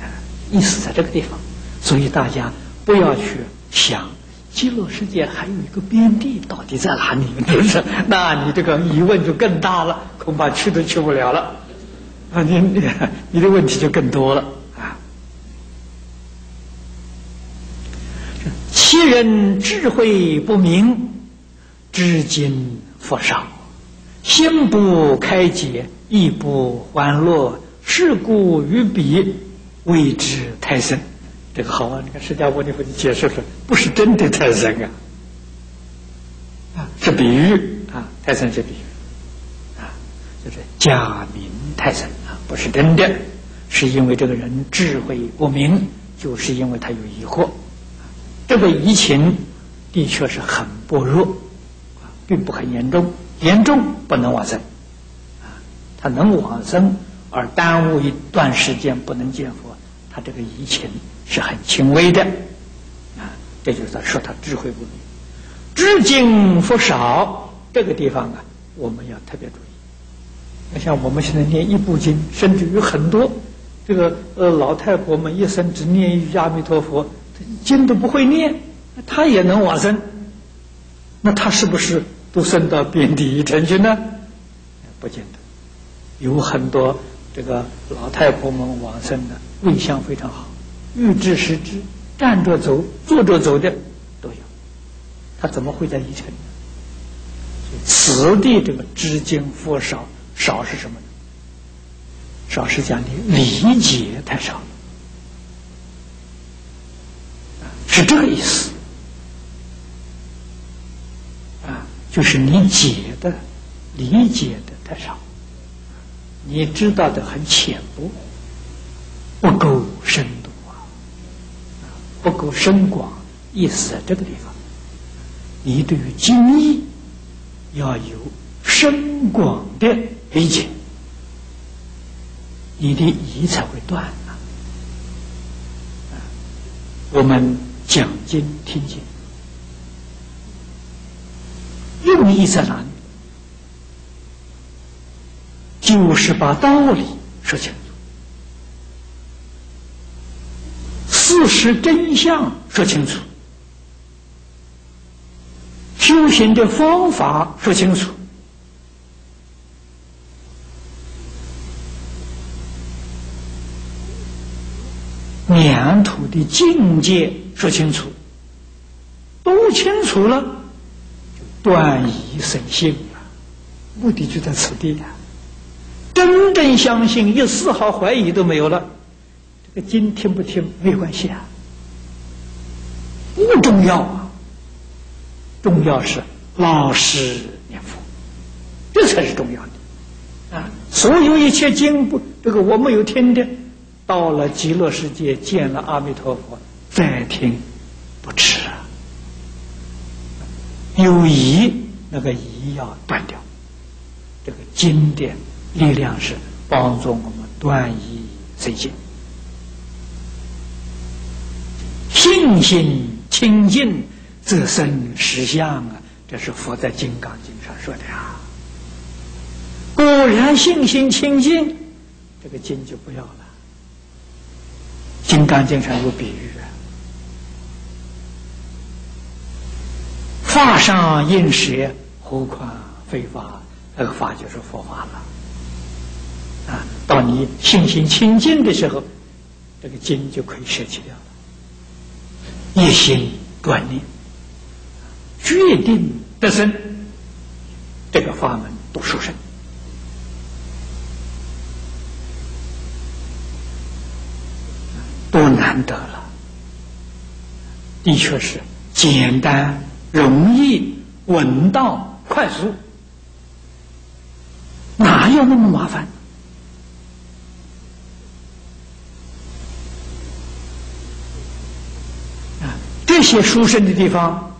A: 啊，意思在这个地方。所以大家不要去想极乐世界还有一个边地到底在哪里，不是？那你这个疑问就更大了，恐怕去都去不了了。啊，你 你的问题就更多了啊。其人智慧不明，至今佛少，心不开解，亦不欢乐，是故于彼谓之太深。这个好啊！你看释迦牟尼佛就解释说，不是真的太深啊，啊，是比喻啊，泰森是比喻啊，就是假名泰森啊，不是真的，是因为这个人智慧不明，就是因为他有疑惑，这个疫情的确是很薄弱啊，并不很严重，严重不能往生啊，他能往生而耽误一段时间不能见佛，他这个疑情是很轻微的。啊这就是他说他智慧不明，知经佛少。这个地方啊，我们要特别注意。那像我们现在念一部经，甚至于很多这个呃老太婆们一生只念一句阿弥陀佛，经都不会念，他也能往生。那他是不是都升到遍地一成去呢？不见得，有很多这个老太婆们往生的位相非常好，欲知时知。站着走、坐着走的都有，他怎么会在一层呢？此地这个知经佛少，少是什么呢？少是讲的理解太少，是这个意思啊，就是你解的、理解的太少，你知道的很浅薄，不够深度啊。不够深广，意思在这个地方。你对于经义要有深广的理解，你的疑才会断啊！我们讲经听经，用意在哪里？就是把道理说清楚。事实真相说清楚，修行的方法说清楚，念土的境界说清楚，都清楚了，断疑生信啊。目的就在此地呀！真正相信，一丝毫怀疑都没有了。这个经听不听没关系啊，不重要啊，重要是老实念佛，这才是重要的啊！所有一切经不这个我没有听的，到了极乐世界见了阿弥陀佛再听不迟啊！有疑那个疑要断掉，这个经典力量是帮助我们断疑生信。信心清净，则生实相啊！这是佛在《金刚经》上说的呀。果然信心清净，这个经就不要了。《金刚经》上有比喻法上应舍，何况非法？那个法就是佛法了。啊，到你信心清净的时候，这个经就可以舍弃掉了。一心锻炼，决定得生，这个法门都殊胜，多难得了。的确是简单、容易、稳当、快速，哪有那么麻烦？这些殊胜的地方，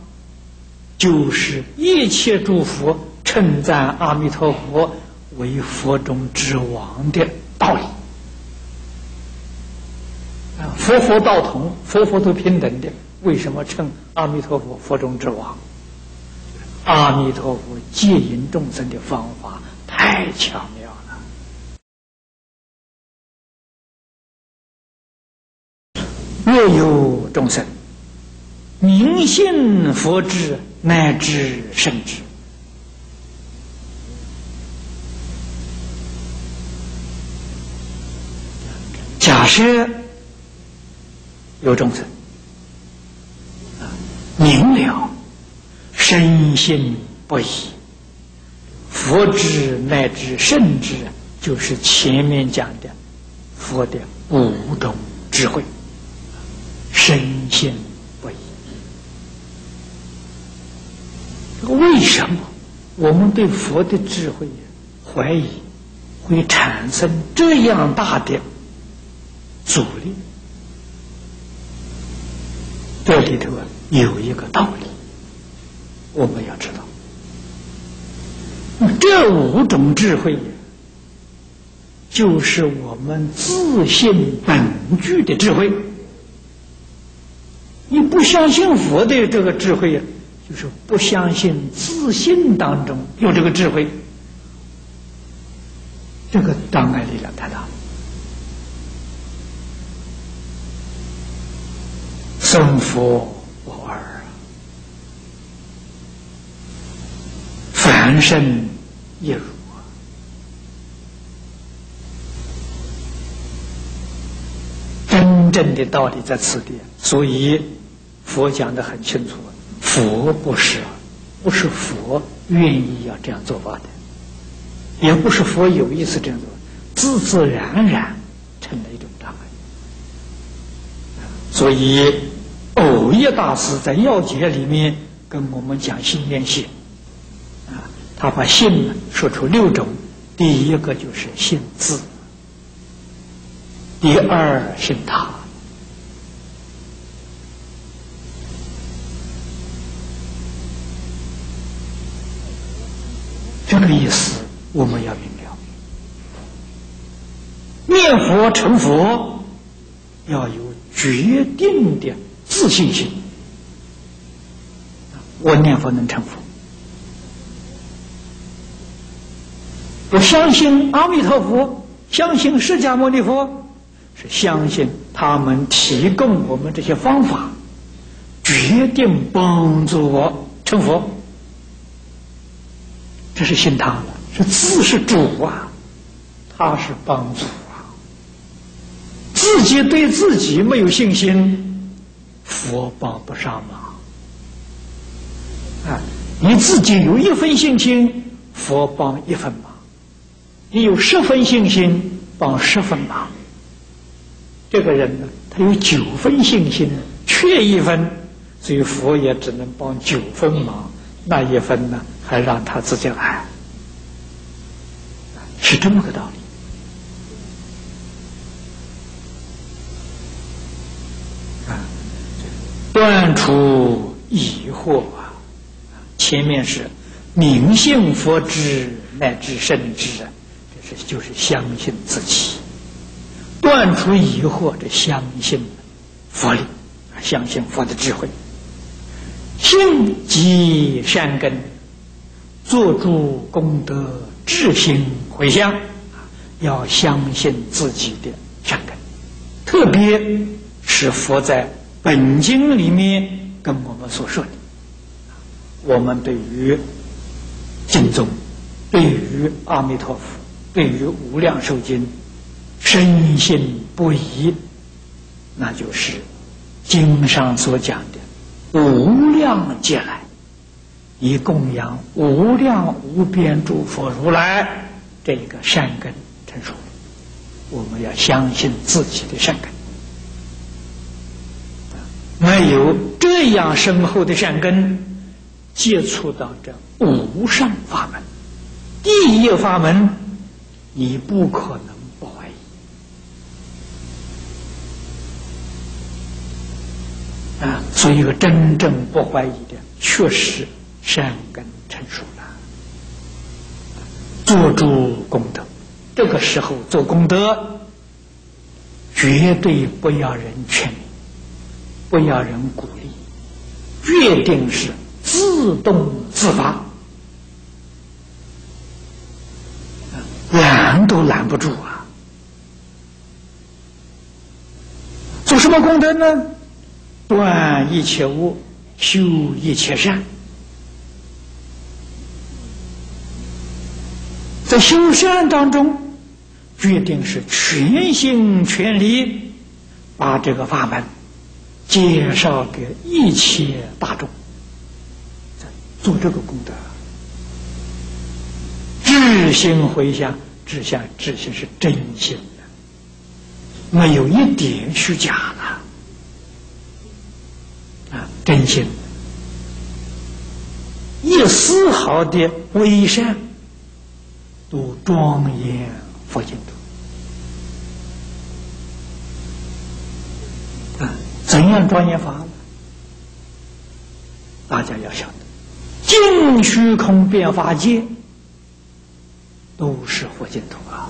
A: 就是一切诸佛称赞阿弥陀佛为佛中之王的道理。啊，佛佛道同，佛佛都平等的，为什么称阿弥陀佛佛中之王？阿弥陀佛戒引众生的方法太巧妙了。若有众生。明信佛智，乃至圣智。假设有众生明了，深信不疑，佛智乃至圣智，就是前面讲的佛的五种智慧，深信不疑。为什么我们对佛的智慧怀疑，会产生这样大的阻力？这里头啊有一个道理，我们要知道。这五种智慧，就是我们自信本具的智慧。你不相信佛的这个智慧，就是不相信自信当中有这个智慧，这个障碍力量太大。生佛不二，凡圣亦如。真正的道理在此地，所以。佛讲的很清楚，佛不是，不是佛愿意要这样做法的，也不是佛有意思这样做，自自然然成了一种障碍。所以，偶一大师在要解里面跟我们讲心念性，他把信说出六种，第一个就是信自，第二信他。这个意思我们要明了。念佛成佛要有决定的自信心。我念佛能成佛，我相信阿弥陀佛，相信释迦牟尼佛，是相信他们提供我们这些方法，决定帮助我成佛。这是信他了，是自是主啊，他是帮助啊。自己对自己没有信心，佛帮不上忙。啊，你自己有一分信心，佛帮一分忙；你有十分信心，帮十分忙。这个人呢，他有九分信心，缺一分，所以佛也只能帮九分忙，那一分呢？还让他自己来，是这么个道理。断除疑惑啊，前面是明信佛知乃至圣知啊，是就是相信自己，断除疑惑，这相信佛力，相信佛的智慧，信即善根。做诸功德，智心回向，要相信自己的善根。特别是佛在本经里面跟我们所说的，我们对于敬宗，对于阿弥陀佛，对于无量寿经，深信不疑，那就是经上所讲的无量劫来。以供养无量无边诸佛如来这个善根成熟，我们要相信自己的善根。没有这样深厚的善根，接触到这无上法门、第一法门，你不可能不怀疑啊！所以，一个真正不怀疑的，确实。善根成熟了，做诸功德。这个时候做功德，绝对不要人劝，不要人鼓励，决定是自动自发，拦都拦不住啊！做什么功德呢？断一切恶，修一切善。在修善当中，决定是全心全力把这个法门介绍给一切大众，做这个功德，至心回向，至向至心是真心的，没有一点虚假的啊，真心。一丝毫的微善，都庄严佛净土。啊，怎样庄严法？大家要晓得，净虚空变法界都是佛净土啊。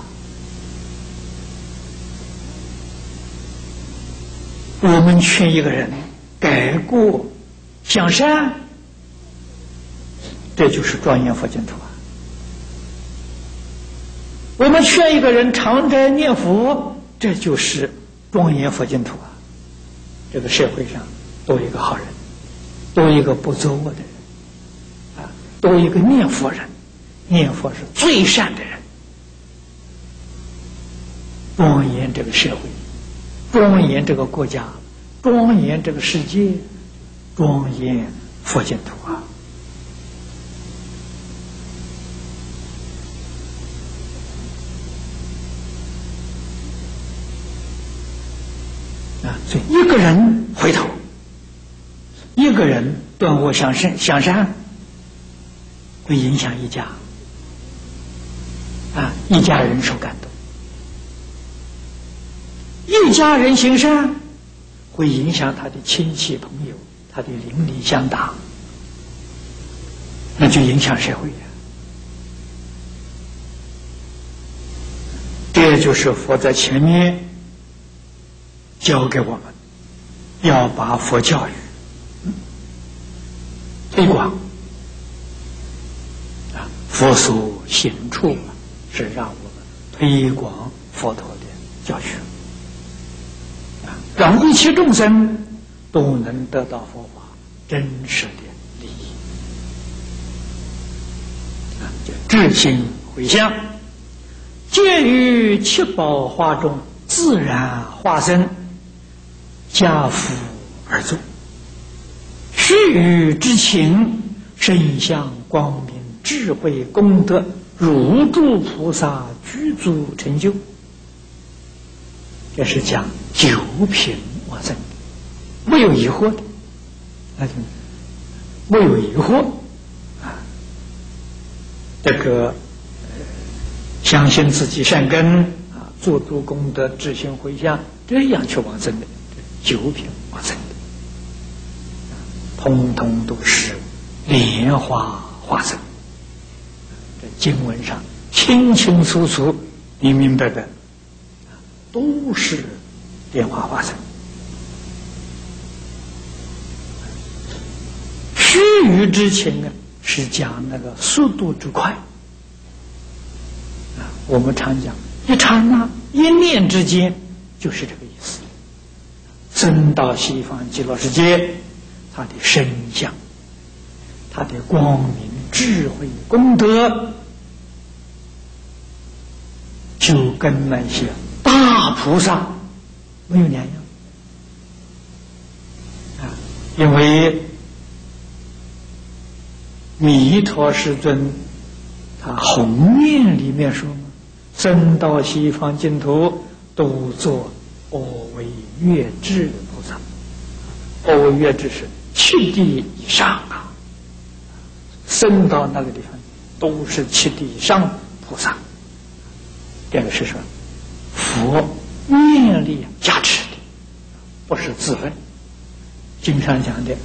A: 我们劝一个人改过向善，这就是庄严佛净土啊。我们劝一个人常斋念佛，这就是庄严佛净土啊。这个社会上多一个好人，多一个不作恶的人，啊，多一个念佛人，念佛是最善的人，庄严这个社会。庄严这个国家，庄严这个世界，庄严佛净土啊！啊，所以一个人回头，一个人断恶向善，向善会影响一家，啊，一家人受感动。一家人行善，会影响他的亲戚朋友，他的邻里乡党，那就影响社会呀。这就是佛在前面教给我们，要把佛教育推广啊，佛所行处是让我们推广佛陀的教学。让一切众生都能得到佛法真实的利益，啊，就心回向，见于七宝花中自然化身，家福而坐，须臾之情，身相光明智慧功德，如诸菩萨具足成就。这是讲九品往生，没有疑惑的，那就没有疑惑啊。这个相信自己善根啊，做诸功德，执行回向，这样去往生的九品往生的，通通都是莲花化身。经文上清清楚楚、明明白白。都是莲花化身。须臾之情啊，是讲那个速度之快啊。我们常讲一刹那、一念之间，就是这个意思。升到西方极乐世界，他的身相、他的光明、智慧、功德，就跟那些。大菩萨没有两样。啊，因为弥陀世尊他宏愿里面说嘛，生到西方净土都做阿惟越智菩萨，阿惟越智是七地以上啊，生到那个地方都是七地以上菩萨，这个是说。佛念力加持的，不是自分。经常讲的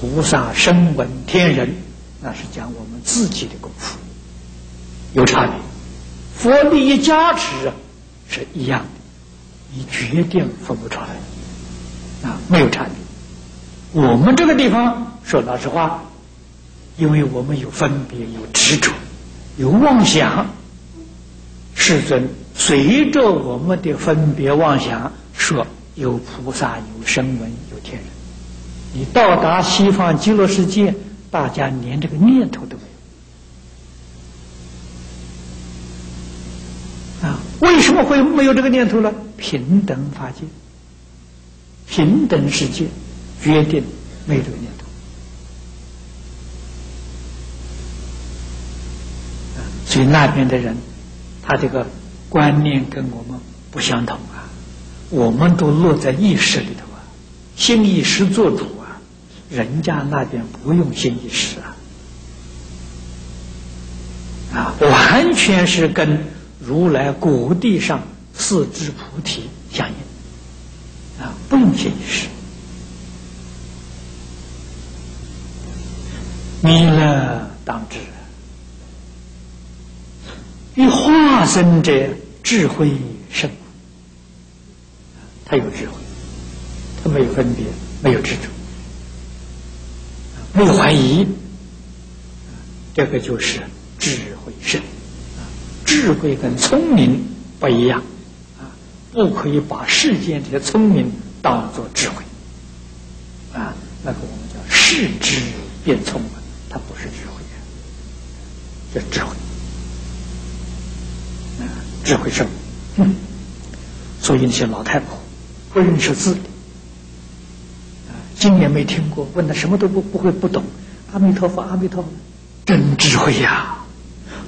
A: 菩萨声闻天人，那是讲我们自己的功夫，有差别。佛力一加持啊，是一样的，你决定分不出来啊，没有差别。我们这个地方说老实话，因为我们有分别、有执着、有妄想，世尊。随着我们的分别妄想，说有菩萨、有声闻、有天人，你到达西方极乐世界，大家连这个念头都没有啊！为什么会没有这个念头呢？平等法界、平等世界决定没有这个念头！所以那边的人，他这个。观念跟我们不相同啊，我们都落在意识里头啊，心意识做主啊，人家那边不用心意识啊，啊完全是跟如来果地上四智菩提相应。啊，不用心意识。弥勒当知，与化身者智慧甚他有智慧，他没有分别，没有执着，没有怀疑，这个就是智慧深。智慧跟聪明不一样，啊，不可以把世间这些聪明当做智慧，啊，那个我们叫视之变聪明，它不是智慧，叫智慧，智慧生，嗯，所以那些老太婆不认识字，啊，经年没听过，问他什么都不不会不懂，阿弥陀佛，阿弥陀佛，真智慧呀，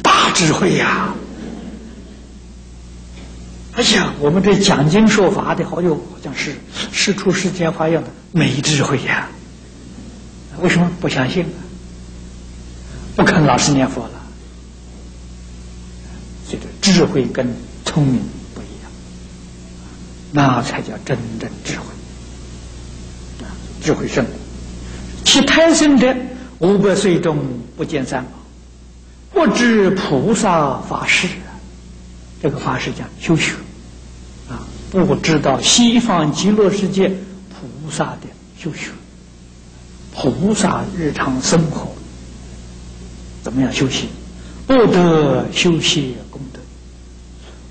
A: 大智慧呀。哎呀，我们这讲经说法的，好有好像是世出世间法样的没智慧呀！为什么不相信？不肯老实念佛了？智慧跟聪明不一样，那才叫真正智慧。智慧生，其胎生者五百岁中不见三宝，不知菩萨法事。这个法师讲修学。不知道西方极乐世界菩萨的修学，菩萨日常生活怎么样修习？不得修习，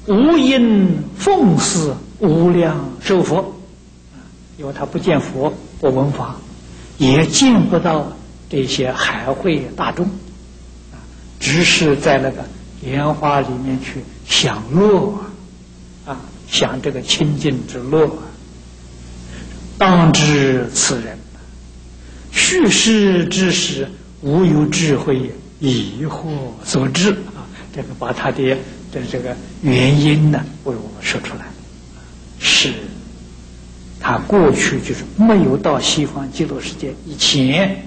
A: 无因奉祀无量寿佛，因为他不见佛不闻法，也见不到这些海会大众，只是在那个莲花里面去享乐。啊享这个清净之乐，当知此人叙事之时无有智慧，疑惑所致啊！这个把他的的这个原因呢，为我们说出来，是他过去就是没有到西方极乐世界以前，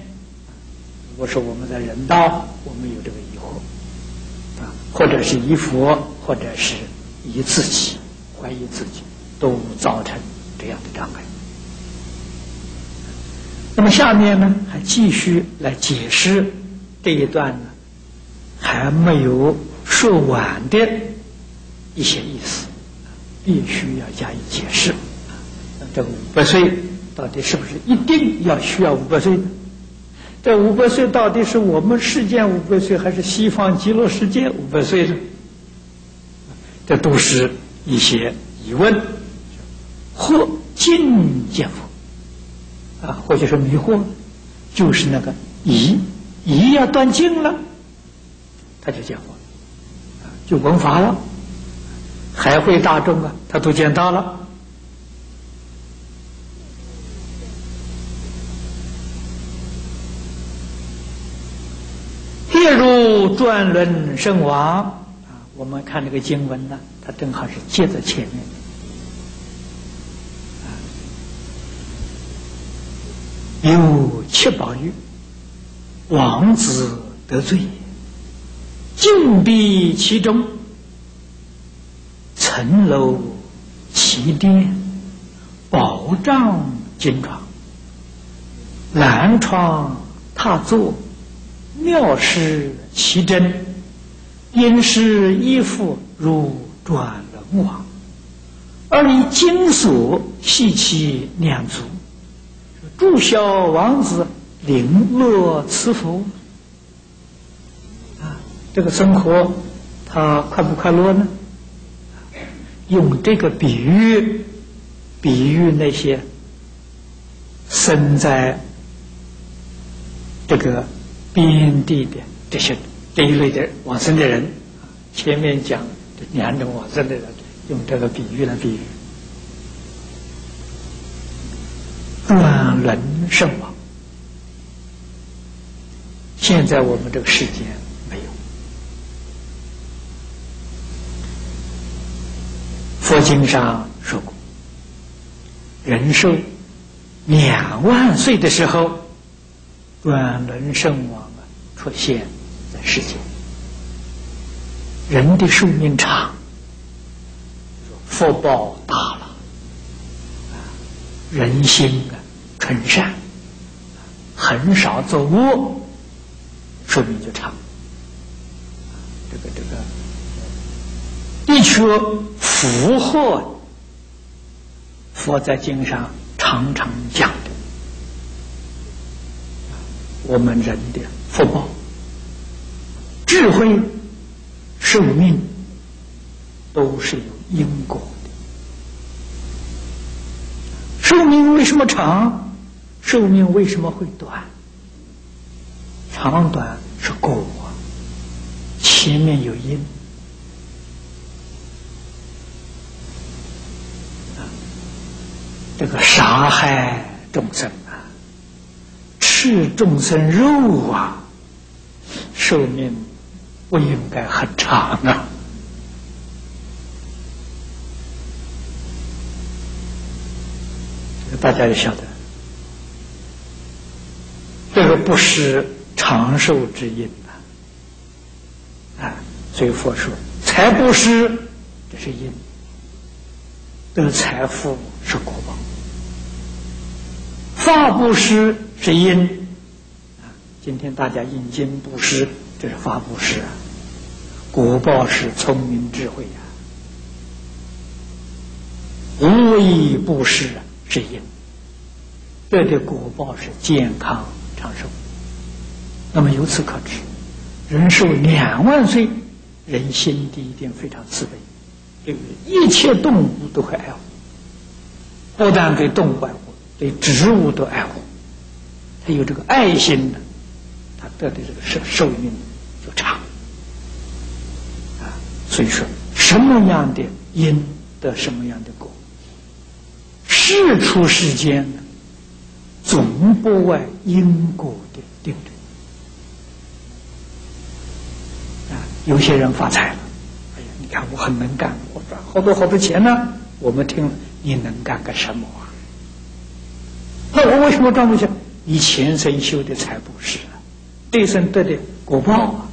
A: 如果说我们在人道，我们有这个疑惑啊，或者是疑佛，或者是疑自己。怀疑自己，都造成这样的障碍。那么下面呢，还继续来解释这一段呢，还没有说完的一些意思，必须要加以解释。这五百岁到底是不是一定要需要五百岁呢？这五百岁到底是我们世间五百岁，还是西方极乐世界五百岁呢？这都是。一些疑问，或境见佛啊，或者是迷惑，就是那个疑疑要断尽了，他就见佛，就闻法了，还会大众啊，他都见到了。譬如转轮圣王啊，我们看这个经文呢。它正好是接在前面，有七宝玉，王子得罪，禁闭其中，层楼奇殿，宝帐金床，南窗踏坐，妙事奇珍，因是衣服如。转轮王，而以金锁系其两足，祝小王子临乐慈福，这个生活他快不快乐呢？用这个比喻，比喻那些生在这个边地的这些这一类的往生的人，前面讲。两种往生的人用这个比喻来比喻，万人圣王。现在我们这个世间没有。佛经上说过，人寿两万岁的时候，转轮圣王啊出现在世间。人的寿命长，福报大了，人心啊纯善，很少作恶，寿命就长。这个这个，的确符合佛在经上常常讲的，我们人的福报、智慧。寿命都是有因果的。寿命为什么长？寿命为什么会短？长短是果，前面有因。这个杀害众生啊，吃众生肉啊，寿命。不应该很长啊！大家也晓得，这个不是长寿之因啊！啊，所以佛说，财布施这是因，得财富是果报；发布施是因啊。今天大家引经布施。这是发布施啊，果报是聪明智慧呀。无为布施啊是因，这的果报是健康长寿。那么由此可知，人寿两万岁，人心地一定非常慈悲，对不对？一切动物都会爱护，不但对动物爱护，对植物都爱护。他有这个爱心的，他得的这个寿寿命。就长啊，所以说什么样的因得什么样的果，事出世间总不外因果的定律啊。有些人发财了，哎呀，你看我很能干，我赚好多好多钱呢。我们听你能干个什么啊？那我为什么赚不起？你前生修的财布施啊，这一生得的果报啊。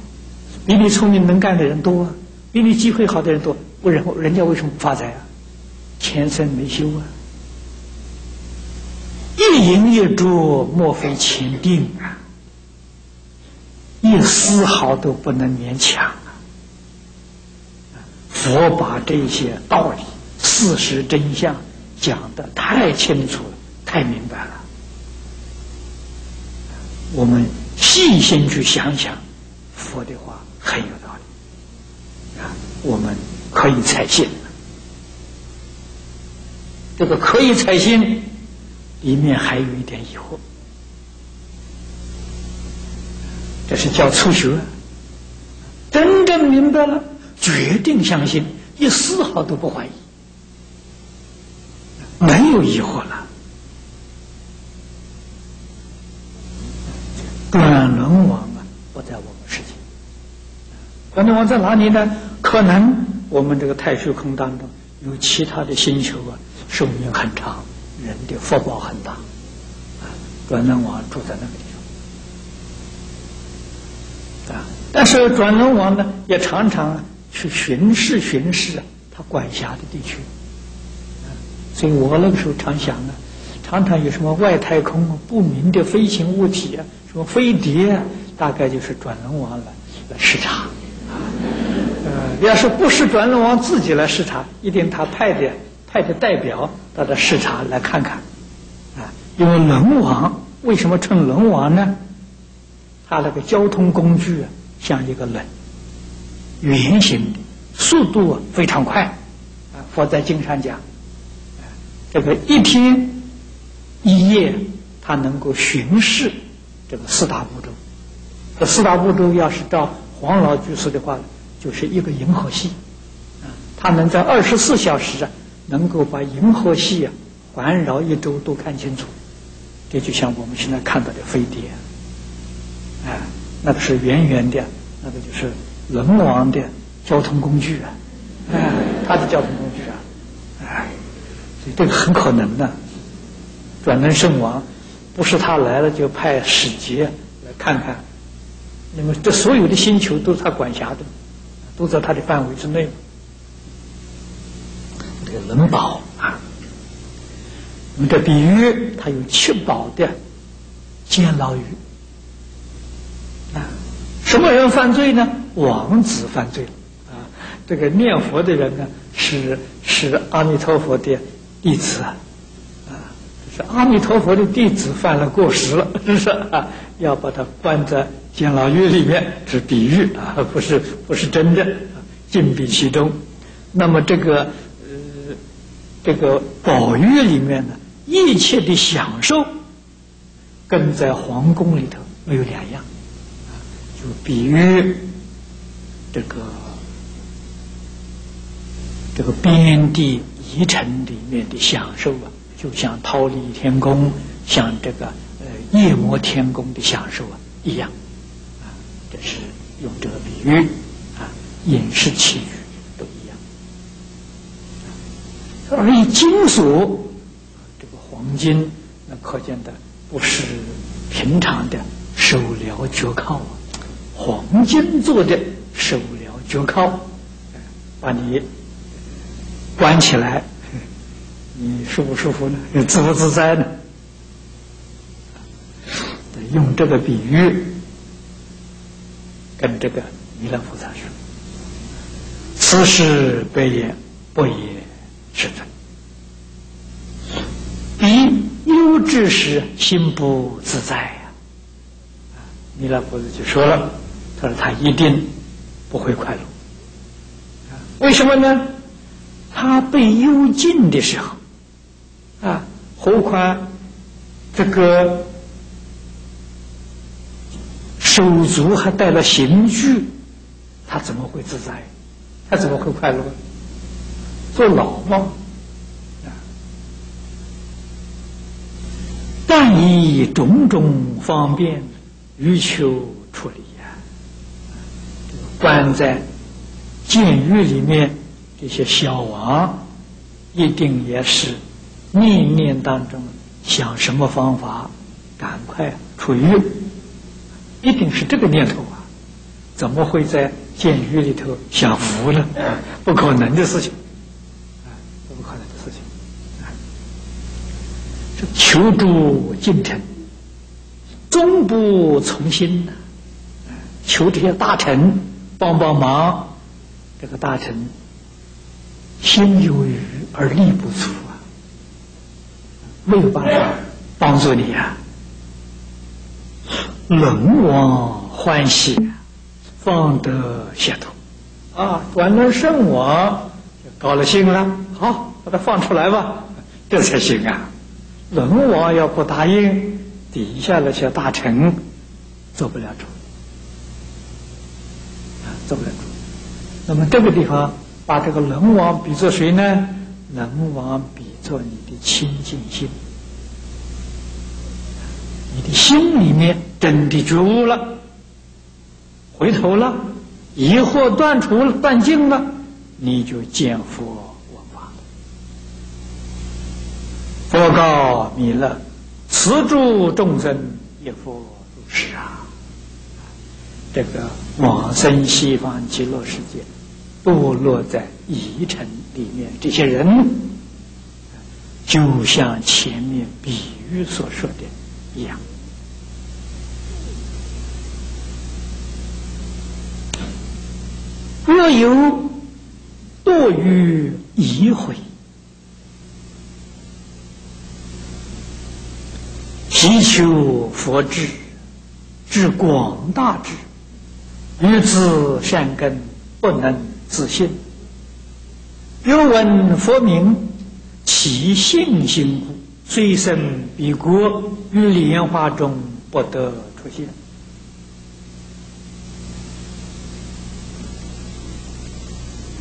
A: 比你聪明能干的人多啊，比你机会好的人多，不然人家为什么不发财啊？前生没修啊！一淫一浊，莫非前定啊？一丝毫都不能勉强啊！佛把这些道理、事实真相讲的太清楚了，太明白了。我们细心去想想佛的话。很有道理啊！我们可以采信，这个可以采信，里面还有一点疑惑，这是叫初学。真正明白了，决定相信，一丝毫都不怀疑，没有疑惑了。转轮王啊，不在我们世界。转轮王在哪里呢？可能我们这个太虚空当中有其他的星球啊，寿命很长，人的福报很大，啊，转轮王住在那个地方，啊，但是转轮王呢，也常常去巡视巡视他管辖的地区，所以我那个时候常想呢，常常有什么外太空不明的飞行物体啊，什么飞碟，大概就是转轮王来来视察。呃要是不是转轮王自己来视察，一定他派的派的代表到这视察来看看，啊，因为轮王为什么称轮王呢？他那个交通工具啊，像一个轮，圆形的，速度非常快，啊，佛在经上讲，这个一天一夜，他能够巡视这个四大部洲，这四大部洲要是照黄老居士的话。就是一个银河系，啊，它能在二十四小时啊，能够把银河系啊环绕一周都看清楚。这就像我们现在看到的飞碟，啊，那个是圆圆的，那个就是轮王的交通工具啊，啊，他的交通工具啊，啊，所以这个很可能的。转轮圣王不是他来了就派使节来看看，那么这所有的星球都是他管辖的。都在他的范围之内。这个人保啊，我们的比喻，它有七宝的监牢狱啊。什么人犯罪呢？王子犯罪了啊！这个念佛的人呢，是是阿弥陀佛的弟子，啊，是阿弥陀佛的弟子犯了过失了，是不是啊？要把他关在监牢狱里面，是比喻啊，不是不是真的，禁闭其中。那么这个呃，这个宝玉里面呢，一切的享受，跟在皇宫里头没有两样，就比喻。这个这个边地遗城里面的享受啊，就像逃离天宫、像这个呃夜魔天宫的享受啊一样，啊，这是用这个比喻啊，饮食起居都一样。而以金属，这个黄金，那可见的不是平常的手镣脚铐，黄金做的。手镣脚铐，把你关起来，你舒不舒服呢？你自不自在呢？用这个比喻跟这个弥勒菩萨说：“此事悲也，不也，是尊。彼忧之时，心不自在呀。”弥勒菩萨就说了：“他说他一定。”不会快乐，为什么呢？他被幽禁的时候，何况这个手足还带了刑具，他怎么会自在？他怎么会快乐？坐牢吗？但以种种方便，欲求处理。关在监狱里面，这些小王一定也是念念当中想什么方法赶快出狱，一定是这个念头啊！怎么会在监狱里头享福呢？不可能的事情，啊，不可能的事情。求助进臣，终不从心！求这些大臣。帮帮忙，这个大臣心有余而力不足，没有办法帮助你呀。龙王欢喜，方得解脱啊！转轮圣王就高了兴了，好，把他放出来吧，这才行啊。龙王要不答应，底下那些大臣做不了主。做不了主。那么这个地方把这个龙王比作谁呢？龙王比作你清净心，你的心里面真的觉悟了，回头了，疑惑断除了，断尽了，你就见佛闻法。佛告弥勒：慈诸众生，亦复如是啊。这个往生西方极乐世界，堕落在疑尘里面，这些人就像前面比喻所说的一样，若有堕于疑悔，祈求佛智，智广大智。于自善根不能自信，又闻佛名，其信心故，虽生彼国，于莲花中不得出现。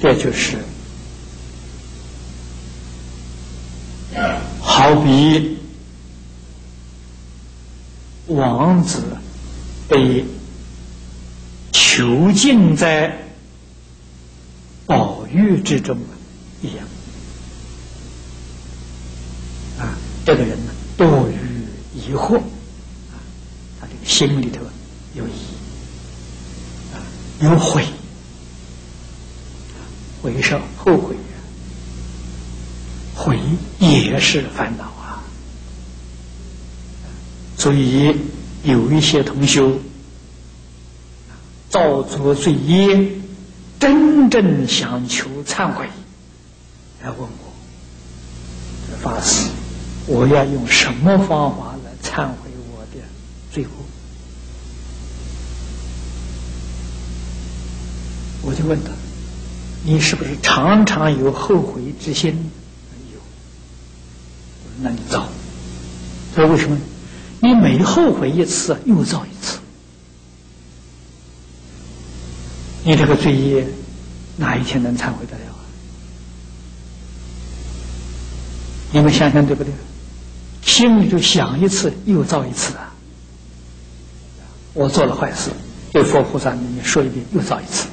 A: 这就是好比王子被。囚禁在宝玉之中一样啊！这个人呢，多于疑惑啊，他这个心里头有疑啊，有悔悔是后悔，悔也是烦恼啊。所以有一些同修造作罪业，真正想求忏悔，来问我法师，我要用什么方法来忏悔我的罪过？我就问他：你是不是常常有后悔之心？有。我说：那你造。他说：为什么？你每后悔一次，又造一次。你这个罪业，哪一天能忏悔得了啊？你们想想对不对？心里就想一次，又造一次啊！我做了坏事，对佛菩萨你说一遍，又造一次。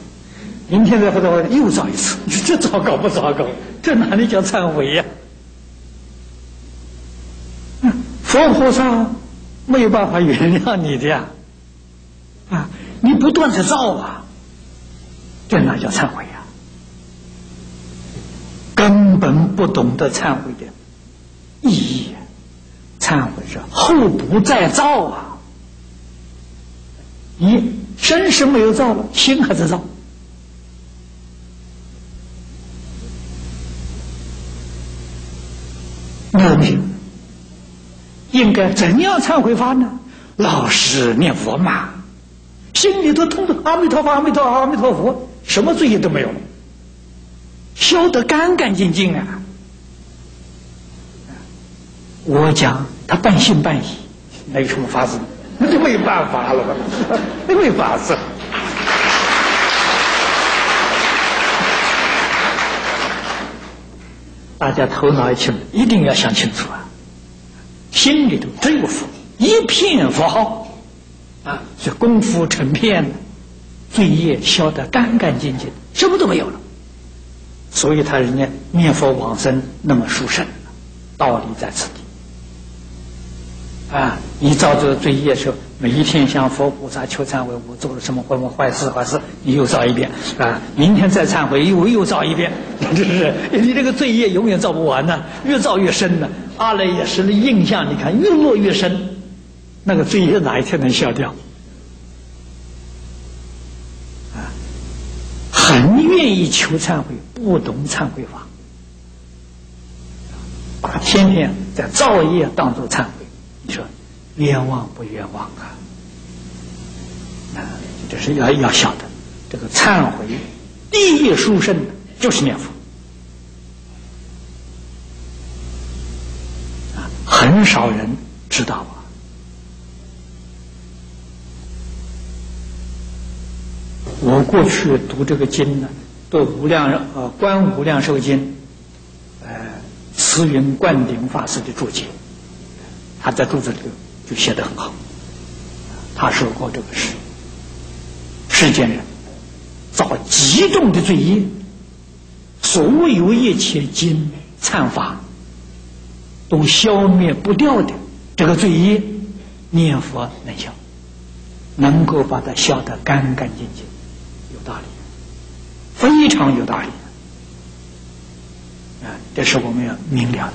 A: 明天再回头又造一次，你 说这糟糕不糟糕？这哪里叫忏悔呀？佛菩萨没有办法原谅你的呀！啊，你不断的造啊，这哪叫忏悔呀？根本不懂得忏悔的意义。忏悔是后不再造啊！你身是没有造了，心还在造。那你应该怎样忏悔法呢？老实念佛嘛，心里头通的阿弥陀佛，阿弥陀佛，阿弥陀佛，什么罪业都没有，消得干干净净啊！我讲他半信半疑，那有什么法子？那就没办法了吧？那没法子。大家头脑一清，一定要想清楚啊！心里头真有佛，一片佛号啊，这功夫成片，罪业消得干干净净，什么都没有了。所以他人家念佛往生那么殊胜，道理在此地。啊！你造这个罪业时候，每一天向佛菩萨求忏悔，我做了什么什么坏事坏事，你又造一遍啊！明天再忏悔，又又造一遍，这是你这个罪业永远造不完呢，越造越深呢。阿赖耶识的印象，你看越落越深，那个罪业哪一天能消掉？啊！很愿意求忏悔，不懂忏悔法，把天天在造业当做忏悔。你说冤枉不冤枉啊？啊，这是要要晓得，这个忏悔第一殊胜就是念佛啊，很少人知道啊。我过去读这个经呢，读无量呃观无量寿经，呃慈云灌顶法师的注解。他在肚子里头就写得很好，他说过这个事：世间人造极重的罪业，所有一切经忏法都消灭不掉的这个罪业，念佛能消，能够把它消得干干净净，有道理，非常有道理啊！这是我们要明了的。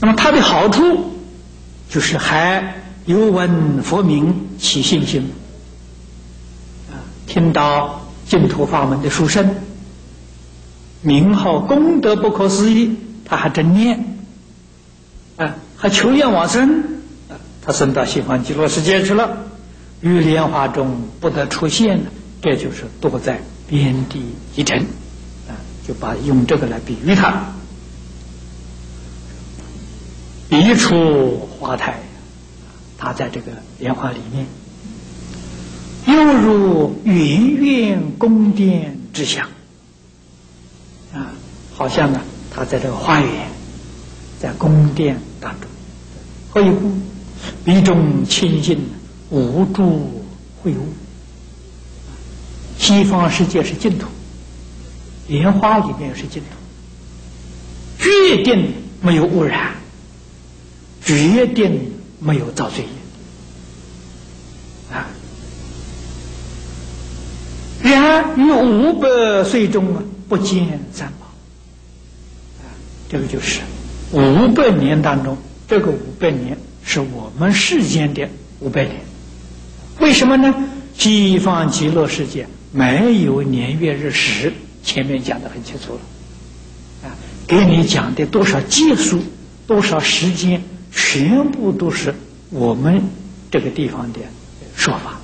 A: 那么它的好处，就是还有闻佛名起信心，啊，听到净土法门的书声，名号功德不可思议，他还真念，啊，还求愿往生，啊，他升到西方极乐世界去了，于莲花中不得出现，这就是躲在边地一尘，就把用这个来比喻他。一出花台，他在这个莲花里面，犹如圆圆宫殿之香，啊，好像啊，他在这个花园，在宫殿当中，何以故？鼻中清净，无助会物。西方世界是净土，莲花里面是净土，决定没有污染。决定没有造罪业啊。然于五百岁中啊，不见三宝啊，这个就是五百年当中，这个五百年是我们世间的五百年。为什么呢？西方极乐世界没有年月日时，前面讲的很清楚了啊，给你讲的多少技术，多少时间，全部都是我们这个地方的说法。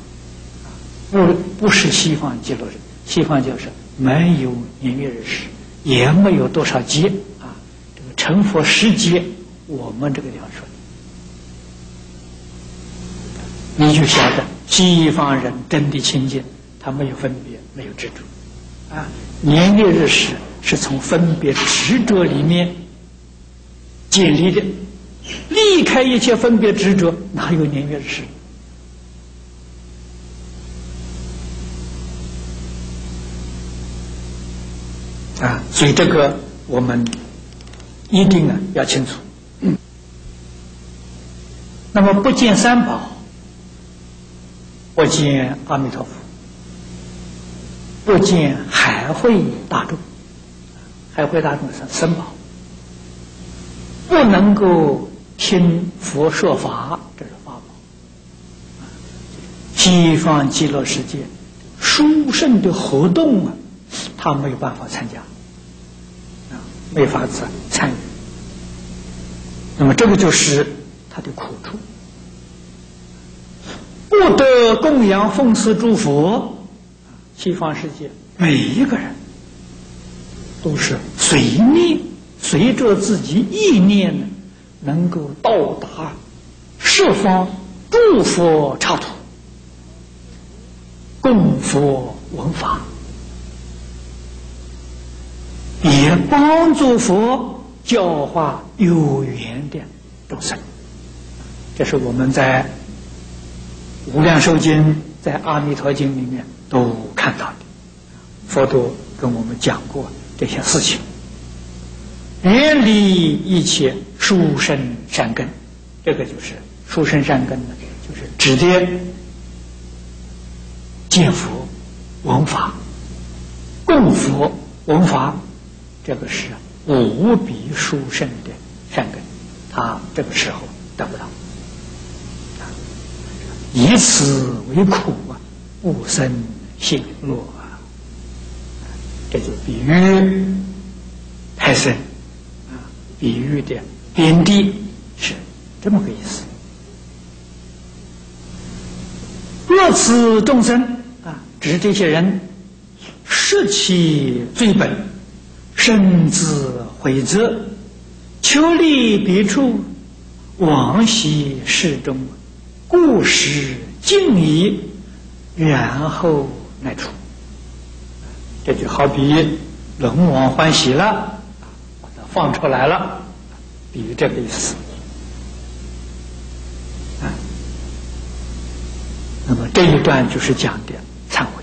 A: 不不是西方极乐世西方就是没有年月日时，也没有多少劫啊。这个成佛时节，我们这个地方说的，你就晓得西方人真的清净，他没有分别，没有执着啊。年月日时是从分别执着里面建立的，离开一切分别执着，哪有年月日时？啊，所以这个我们一定啊要清楚。那么不见三宝，不见阿弥陀佛，不见海会大众，海会大众是三宝，不能够听佛说法，这是法宝。西方极乐世界殊胜的活动啊，他没有办法参加。没法子参与，那么这个就是他的苦处。不得供养奉祀诸佛，西方世界每一个人都是随念，随着自己意念呢，能够到达十方诸佛刹土，供佛闻法。也帮助佛教化有缘的众生，这是我们在《无量寿经》在《阿弥陀经》里面都看到的，佛陀跟我们讲过这些事情。远离一切殊胜善根，这个就是殊胜善根呢，就是指的见佛、闻法、供佛、闻法。这个是无比殊胜的善根，他这个时候得不到，以此为苦啊，勿生信乐啊，这就比喻太深啊，比喻的贬低是这么个意思。若此众生啊，指这些人失其罪本。身自悔责，求离别处，往昔世中，故事敬矣，然后来出。这就好比龙王欢喜了，把它放出来了，比喻这个意思。啊，那么这一段就是讲的忏悔，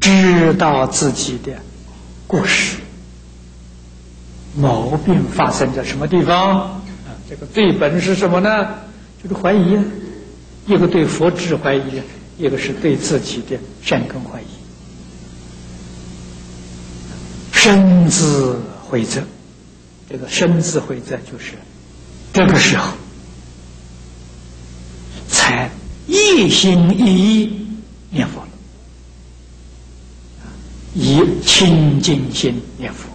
A: 知道自己的。过失，毛病发生在什么地方？这个最本是什么呢？就是怀疑，一个对佛智怀疑，一个是对自己的善根怀疑。身自悔责，这个身自悔责就是这个时候才一心一意念佛。以清净心念佛，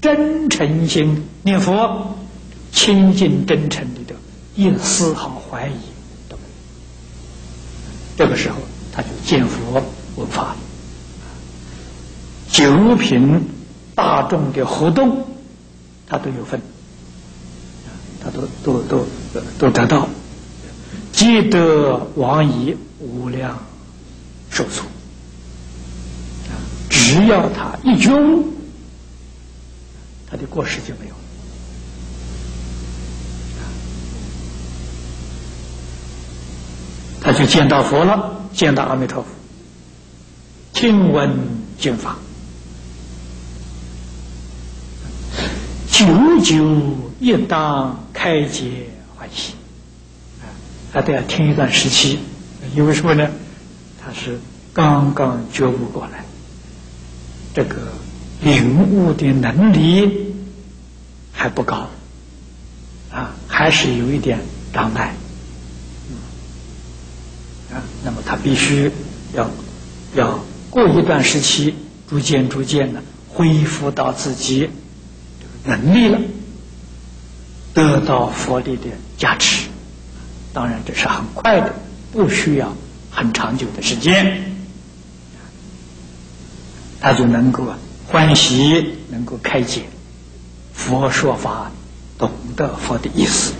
A: 真诚心念佛，清净真诚的，一丝毫怀疑。这个时候，他就见佛闻法。九品大众的活动，他都有份，他都都都都得到，皆得往矣无量寿数。只要他一觉悟，他的过失就没有了。就见到佛了，见到阿弥陀佛，听闻经法，久久一当开解欢喜，啊，他都要听一段时期，因为什么呢？他是刚刚觉悟过来，这个领悟的能力还不高，啊，还是有一点障碍，那么他必须要要过一段时期，逐渐逐渐的恢复到自己能力了。得到佛力的加持，当然这是很快的，不需要很长久的时间，他就能够欢喜，能够开解佛说法，懂得佛的意思，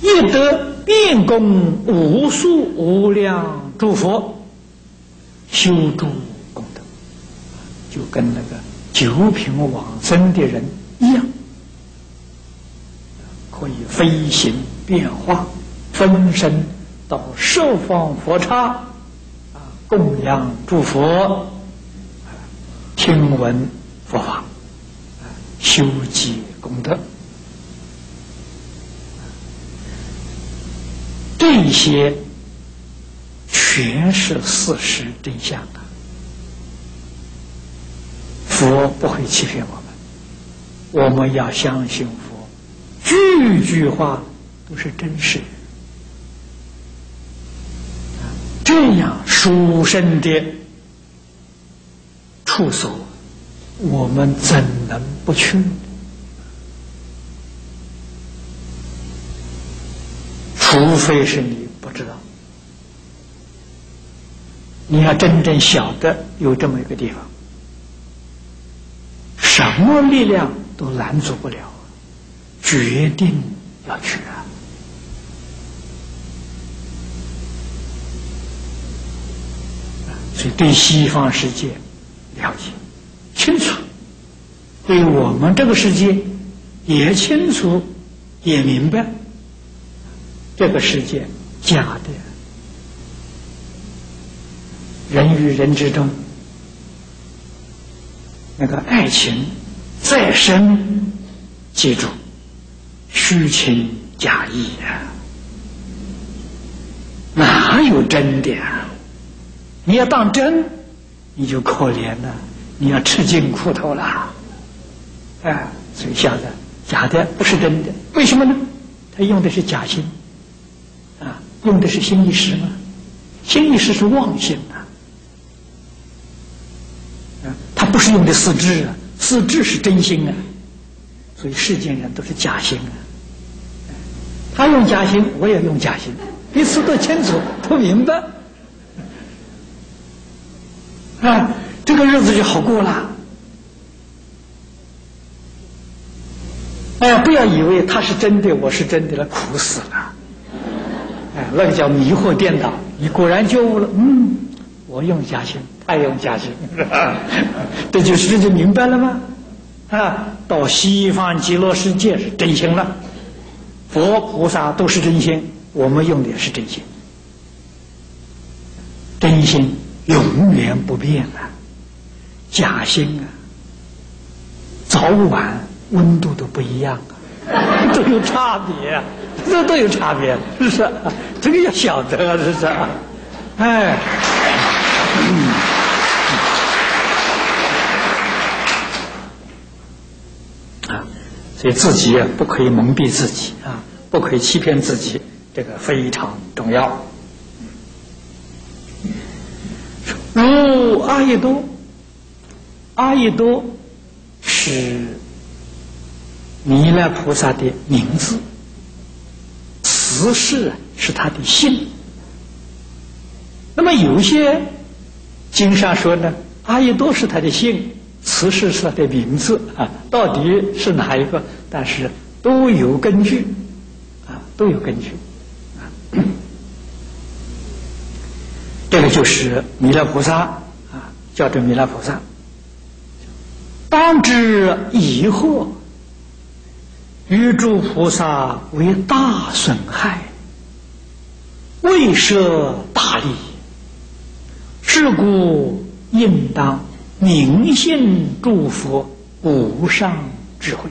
A: 亦得变供无数无量诸佛修诸功德，就跟那个。九品往生的人一样，可以飞行变化，分身到十方佛刹，啊，供养诸佛，听闻佛法，修积功德，这些全是事实真相啊。佛不会欺骗我们，我们要相信佛，句句话都是真实。这样殊胜的处所，我们怎能不去？除非是你不知道，你要真正晓得有这么一个地方。什么力量都拦阻不了，决定要去啊！所以对西方世界了解清楚，对我们这个世界也清楚，也明白，这个世界假的，人与人之中。那个爱情再深，记住，虚情假意啊，哪有真的啊？你要当真，你就可怜了，你要吃尽苦头了。哎，所以晓得假的不是真的，为什么呢？他用的是假心，用的是心意识嘛，心意识是妄心啊。他不是用的四智啊，四智是真心啊，所以世间人都是假心啊。他用假心，我也用假心，彼此都清楚、都明白，啊，这个日子就好过了。哎，不要以为他是真的，我是真的了，苦死了。哎，那个叫迷惑颠倒。你果然觉悟了，嗯，我用假心。他用假心，这就是这就明白了吗？啊，到西方极乐世界是真心了，佛菩萨都是真心，我们用的也是真心，真心永远不变啊，假心啊，早晚温度都不一样啊，都有差别，这都有差别，是不是？这个要晓得啊，这是，哎。所以自己不可以蒙蔽自己啊，不可以欺骗自己，这个非常重要。如阿逸多，阿逸多是弥勒菩萨的名字，此事是他的姓。那么有些经上说呢，阿逸多是他的姓。此事是他的名字啊，到底是哪一个？但是都有根据，啊，都有根据，这个就是弥勒菩萨啊，叫做弥勒菩萨。当知疑惑，于诸菩萨为大损害，未设大利，是故应当明信诸佛无上智慧。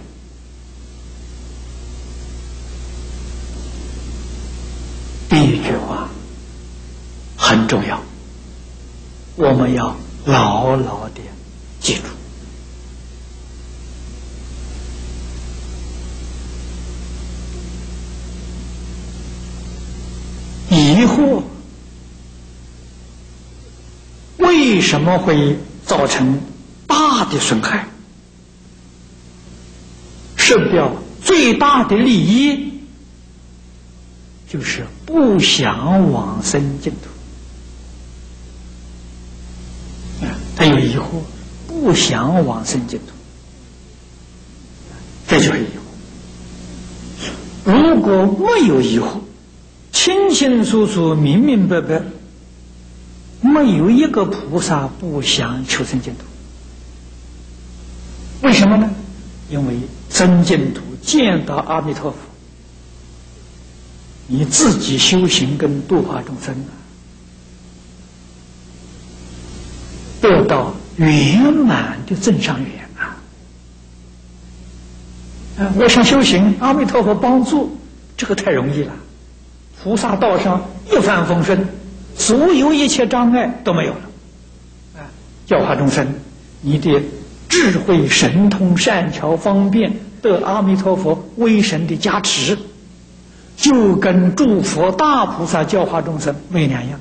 A: 第一句话很重要，我们要牢牢的记住。为什么会造成大的损害？失掉最大的利益，就是不想往生净土。他有疑惑，不想往生净土，这就是疑惑。如果没有疑惑，清清楚楚、明明白白，没有一个菩萨不想求生净土。为什么呢？因为真净土见到阿弥陀佛，你自己修行跟度化众生，得到圆满的正上缘啊！啊，我想修行，阿弥陀佛帮助，这个太容易了。菩萨道上一帆风顺，所有一切障碍都没有了。啊，教化众生，你的智慧、神通、善巧、方便得阿弥陀佛威神的加持，就跟诸佛大菩萨教化众生没两样。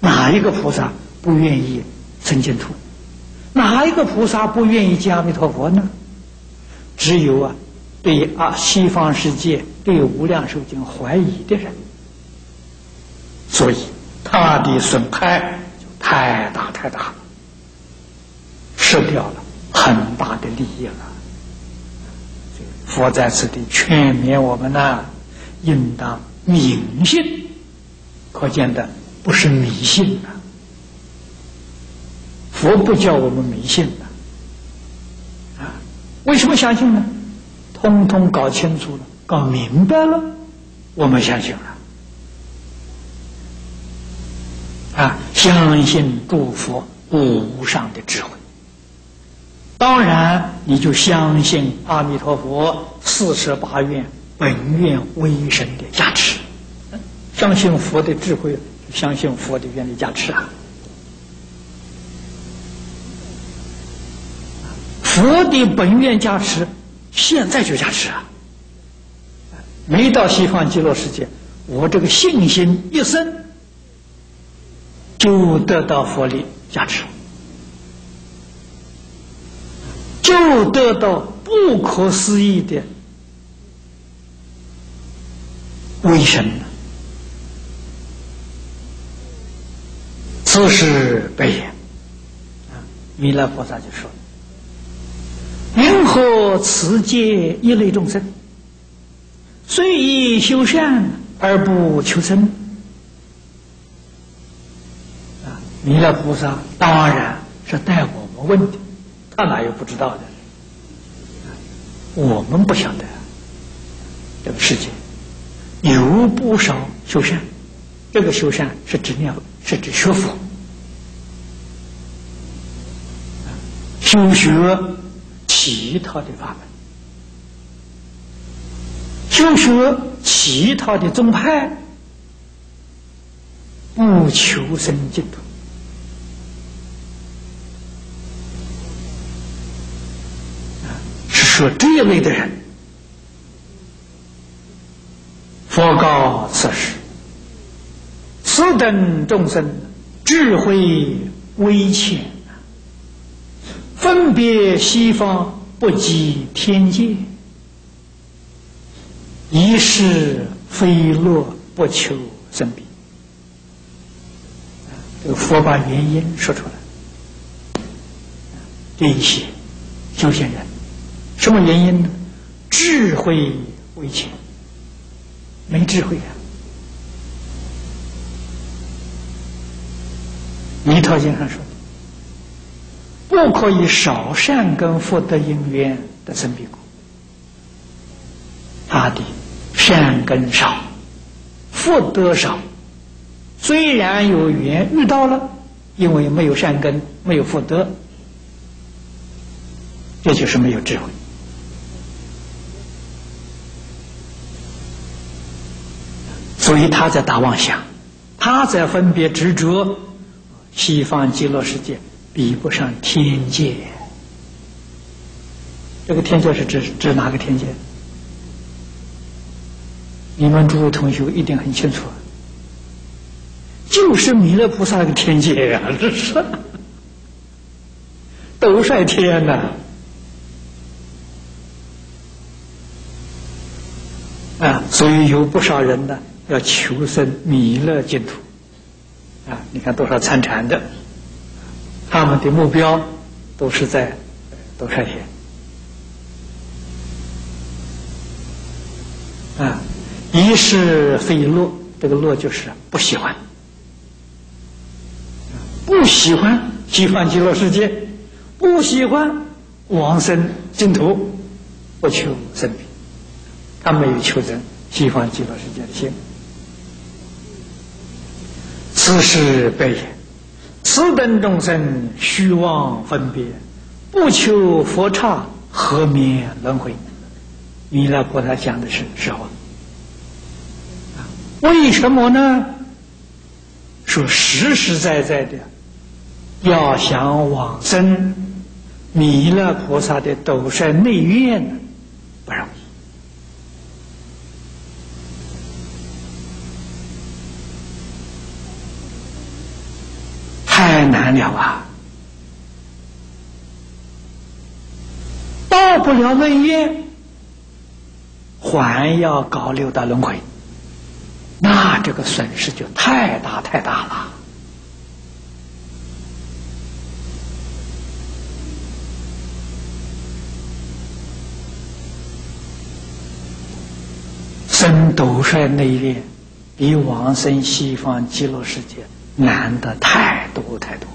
A: 哪一个菩萨不愿意生净土？哪一个菩萨不愿意见阿弥陀佛呢？只有啊。对啊，西方世界对无量寿经怀疑的人，所以他的损害就太大太大了，失掉了很大的利益了。佛在此地劝勉我们呢，应当明信，可见的不是迷信呐。佛不叫我们迷信的，啊，为什么相信呢？通通搞清楚了，搞明白了，我们相信了。啊，相信诸佛无上的智慧。当然，你就相信阿弥陀佛四十八愿本愿威神的加持。相信佛的智慧，相信佛的愿力加持啊。佛的本愿加持。现在就加持啊！没到西方极乐世界，我这个信心一生，就得到佛力加持，就得到不可思议的威神。此是悲言啊！弥勒菩萨就说。云何此界一类众生，虽已修善而不求生？啊，弥勒菩萨当然是带我们问的，他哪有不知道的？我们不晓得，这个世界有不少修善，这个修善是指念，是指学佛，修学。其他的法门，修学其他的宗派，不求生净土。说这一类的人，佛告此时：此等众生智慧微浅。分别西方不及天界，一世非乐不求生彼。这个佛把原因说出来，这一些修行人，什么原因呢？智慧为浅，没智慧啊！弥陀经上说。不可以少善根福德因缘的生彼国，他的善根少，福德少，虽然有缘遇到了，因为没有善根，没有福德，这就是没有智慧。所以他在打妄想，他在分别执着，西方极乐世界比不上天界。这个天界是指指哪个天界？你们诸位同学一定很清楚，就是弥勒菩萨那个天界呀，这是都率天呐！啊，所以有不少人呢。要求生弥勒净土，啊！你看多少参禅的，他们的目标都是在多少天，啊！一是非乐，这个乐就是不喜欢，不喜欢西方极乐世界，不喜欢往生净土，不求生彼，他没有求生西方极乐世界的心。此是悲也。此等众生虚妄分别，不求佛刹，何免轮回？弥勒菩萨讲的是实话。为什么呢？说实实在在的，要想往生弥勒菩萨的斗率内院，不容易。难了啊！到不了内院，还要搞六道轮回，那这个损失就太大太大了。生斗率内院，比往生西方极乐世界。难的太多太多。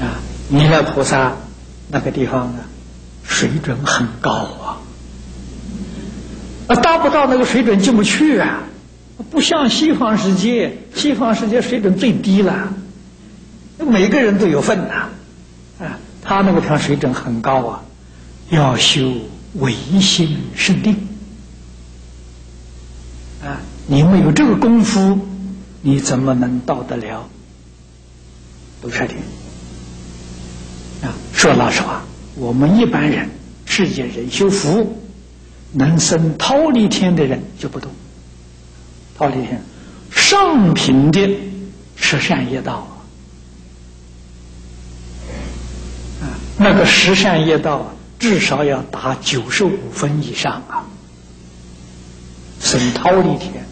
A: 啊！弥勒菩萨那个地方啊，水准很高啊，啊，达不到那个水准进不去啊，不像西方世界，西方世界水准最低了，每个人都有份呐，啊，他那个地方水准很高啊，要修唯心圣定。你没有这个功夫，你怎么能到得了斗率天？啊，说老实话，我们一般人世间人修福，能生桃李天的人就不多。桃李天上品的十善业道啊，那个十善业道至少要达九十五分以上啊，生桃李天。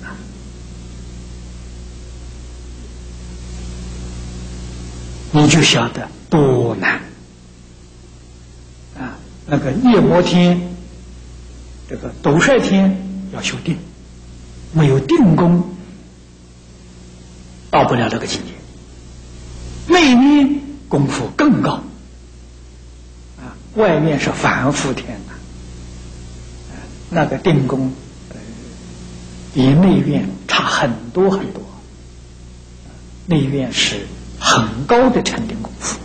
A: 你就晓得多难啊！那个夜摩天，这个斗率天要修定，没有定功，到不了这个境界。内面功夫更高啊，外面是凡夫天呐，那个定功比内院差很多很多，内院是。很高的禅定功夫，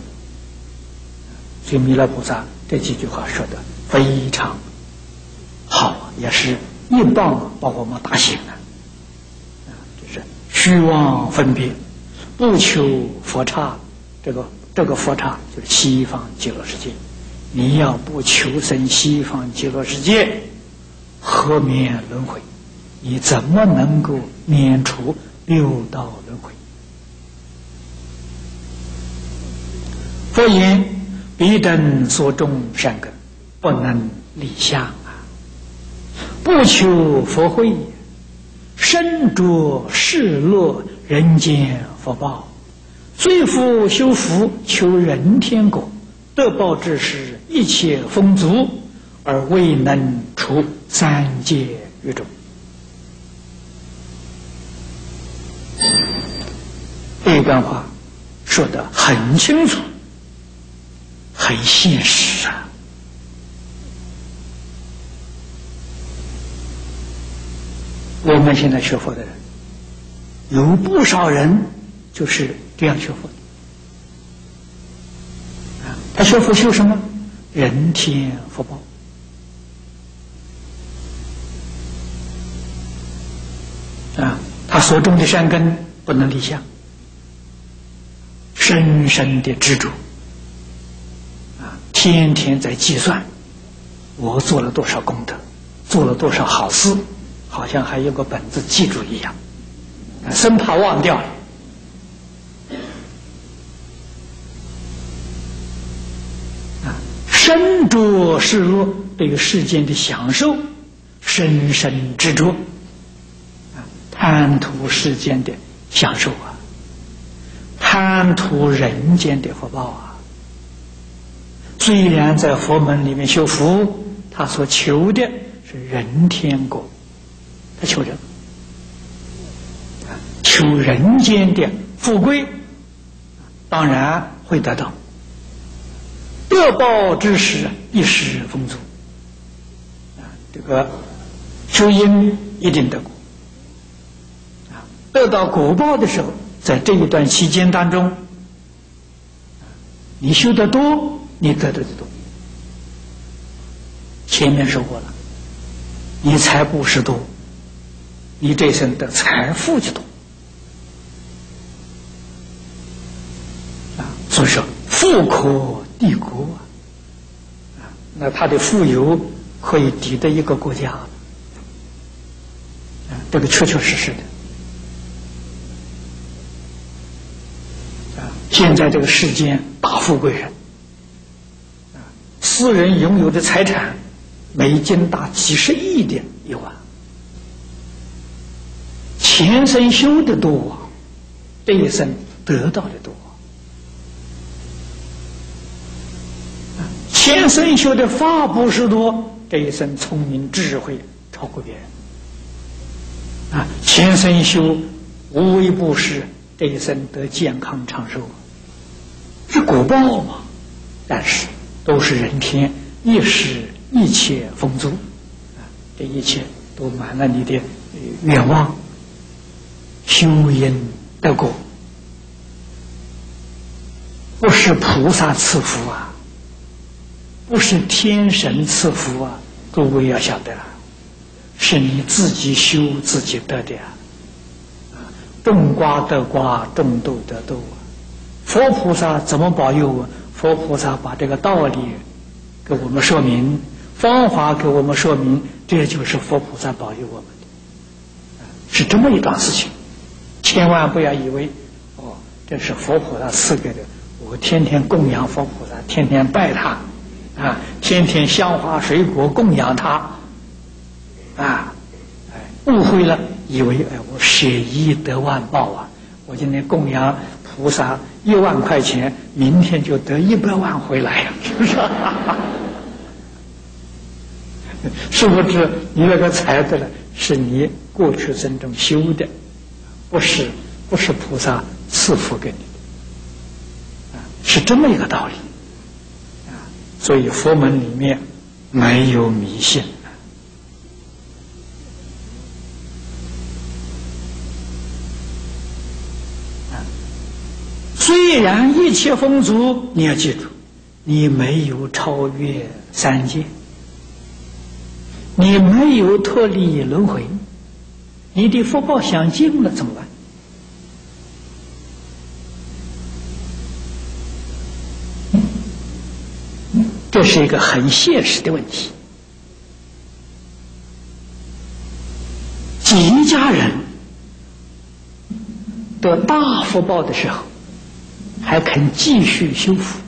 A: 所以弥勒菩萨这几句话说的非常好，也是一棒把我们打醒了。就是虚妄分别，不求佛刹，这个这个佛刹就是西方极乐世界。你要不求生西方极乐世界，何免轮回？你怎么能够免除六道轮回？佛言：“彼等所种善根，不能立相啊！不求佛慧，身着世乐人间福报，虽复修福求人天果，得报之时一切丰足，而未能除三界狱中。”这段话说得很清楚。很现实啊！我们现在学佛的人，有不少人就是这样学佛的。啊，他学佛修什么？人天福报啊。他。所种的善根不能立相，深深的执着，天天在计算，我做了多少功德，做了多少好事，好像还有个本子记住一样，生怕忘掉了。啊，身着是若对于世间的享受，深深执着。贪图世间的享受啊，贪图人间的福报啊。虽然在佛门里面修福，他所求的是人天国，他求人，求人间的富贵，当然会得到。得报之时，一时丰足。啊，这个修因一定得果。啊得到果报的时候，在这一段期间当中，你修得多，你得到的多。前面说过了，你财布施多，你这一生的财富就多。啊，所以说富可敌国啊，啊，那他的富有可以抵得一个国家，啊，这个确确实实的。现在这个世间大富贵人，私人拥有的财产，每斤达几十亿的一万，前生修的多，这一生得到的多，前生修的法不是多，这一生聪明智慧超过别人，啊，前生修无为不施，这一生得健康长寿。是果报嘛？但是都是人天一时一切丰足，啊，这一切都满了你的愿望。修因得果，不是菩萨赐福啊，不是天神赐福啊，各位要晓得，是你自己修自己得的啊。种瓜得瓜，种豆得豆啊。佛菩萨怎么保佑我？佛菩萨把这个道理给我们说明，方法给我们说明，这就是佛菩萨保佑我们的，是这么一桩事情。千万不要以为哦，这是佛菩萨赐给的，我天天供养佛菩萨，天天拜他，啊，天天香花水果供养他，啊，误会了，以为哎，我舍一得万报啊，我今天供养。菩萨一万块钱，明天就得一百万回来呀，是不是？是不是你那个财的呢？是你过去生中修的，不是不是菩萨赐福给你的，是这么一个道理，所以佛门里面没有迷信。虽然一切丰足，你要记住，你没有超越三界，你没有脱离轮回，你的福报享尽了怎么办？这是一个很现实的问题。几家人得大福报的时候。还肯继续修复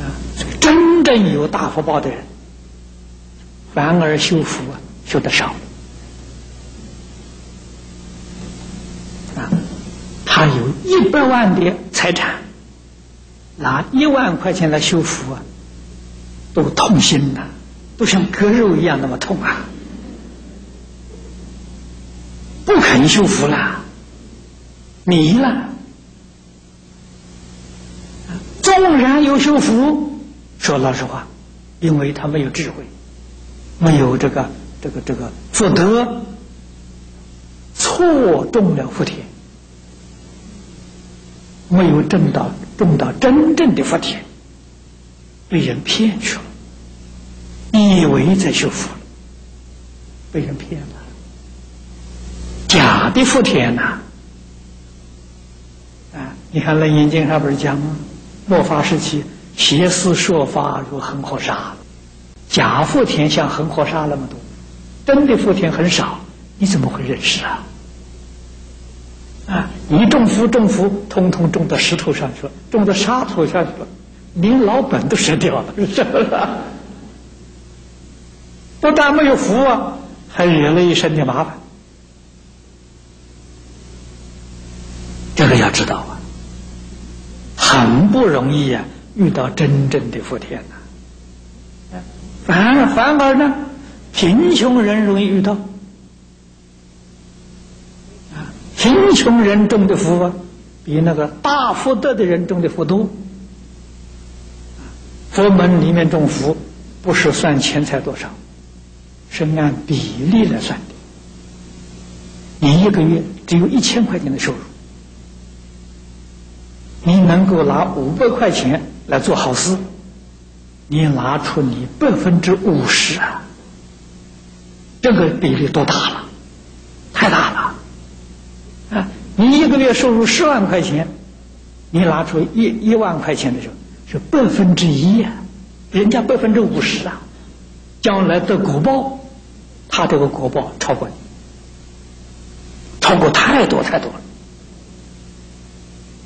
A: 啊！真正有大福报的人，反而修福啊修的少啊。他有一百万的财产，拿一万块钱来修福啊，都痛心呐，都像割肉一样那么痛啊，不肯修福了。迷了，纵然有修福，说老实话，因为他没有智慧，没有这个这个这个福德，错中了福田，没有挣到种到真正的福田，被人骗去了，以为在修福了，被人骗了，假的福田呐！你看《楞严经》上不是讲吗？末法时期，邪思说法如恒河沙，假福田像恒河沙那么多，真的福田很少，你怎么会认识啊？啊，一种福种福，通通种到石头上去了，种到沙土上去了，连老本都失掉了，是不是？不但没有福啊，还惹了一身的麻烦。这个要知道啊，很不容易啊，遇到真正的福田呐。反反而呢，贫穷人容易遇到。啊，贫穷人种的福啊，比那个大福德的人种的福多。佛门里面种福，不是算钱财多少。是按比例来算的。你一个月只有一千块钱的收入，你能够拿五百块钱来做好事，你拿出你百分之五十啊，这个比例多大了？太大了！啊，你一个月收入十万块钱，你拿出一一万块钱的时候，是百分之一啊，人家百分之五十啊。将来的果报，他这个果报超过你，超过太多太多了。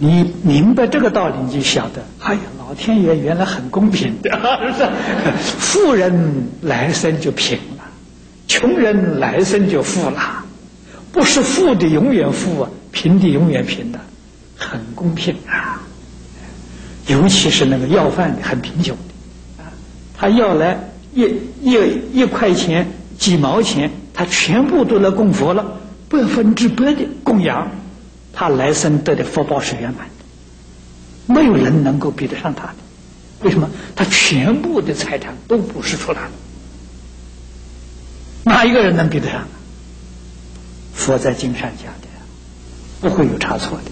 A: 你明白这个道理，你就晓得，哎呀，老天爷原来很公平的，是富人来生就贫了，穷人来生就富了，不是富的永远富啊，贫的永远贫的，很公平啊。尤其是那个要饭的，很贫穷的，啊，他要来。一一一块钱几毛钱，他全部都来供佛了，百分之百的供养，他来生得的福报是圆满的，没有人能够比得上他的。为什么？他全部的财产都不是出来了，哪一个人能比得上？佛在金山讲的，不会有差错的。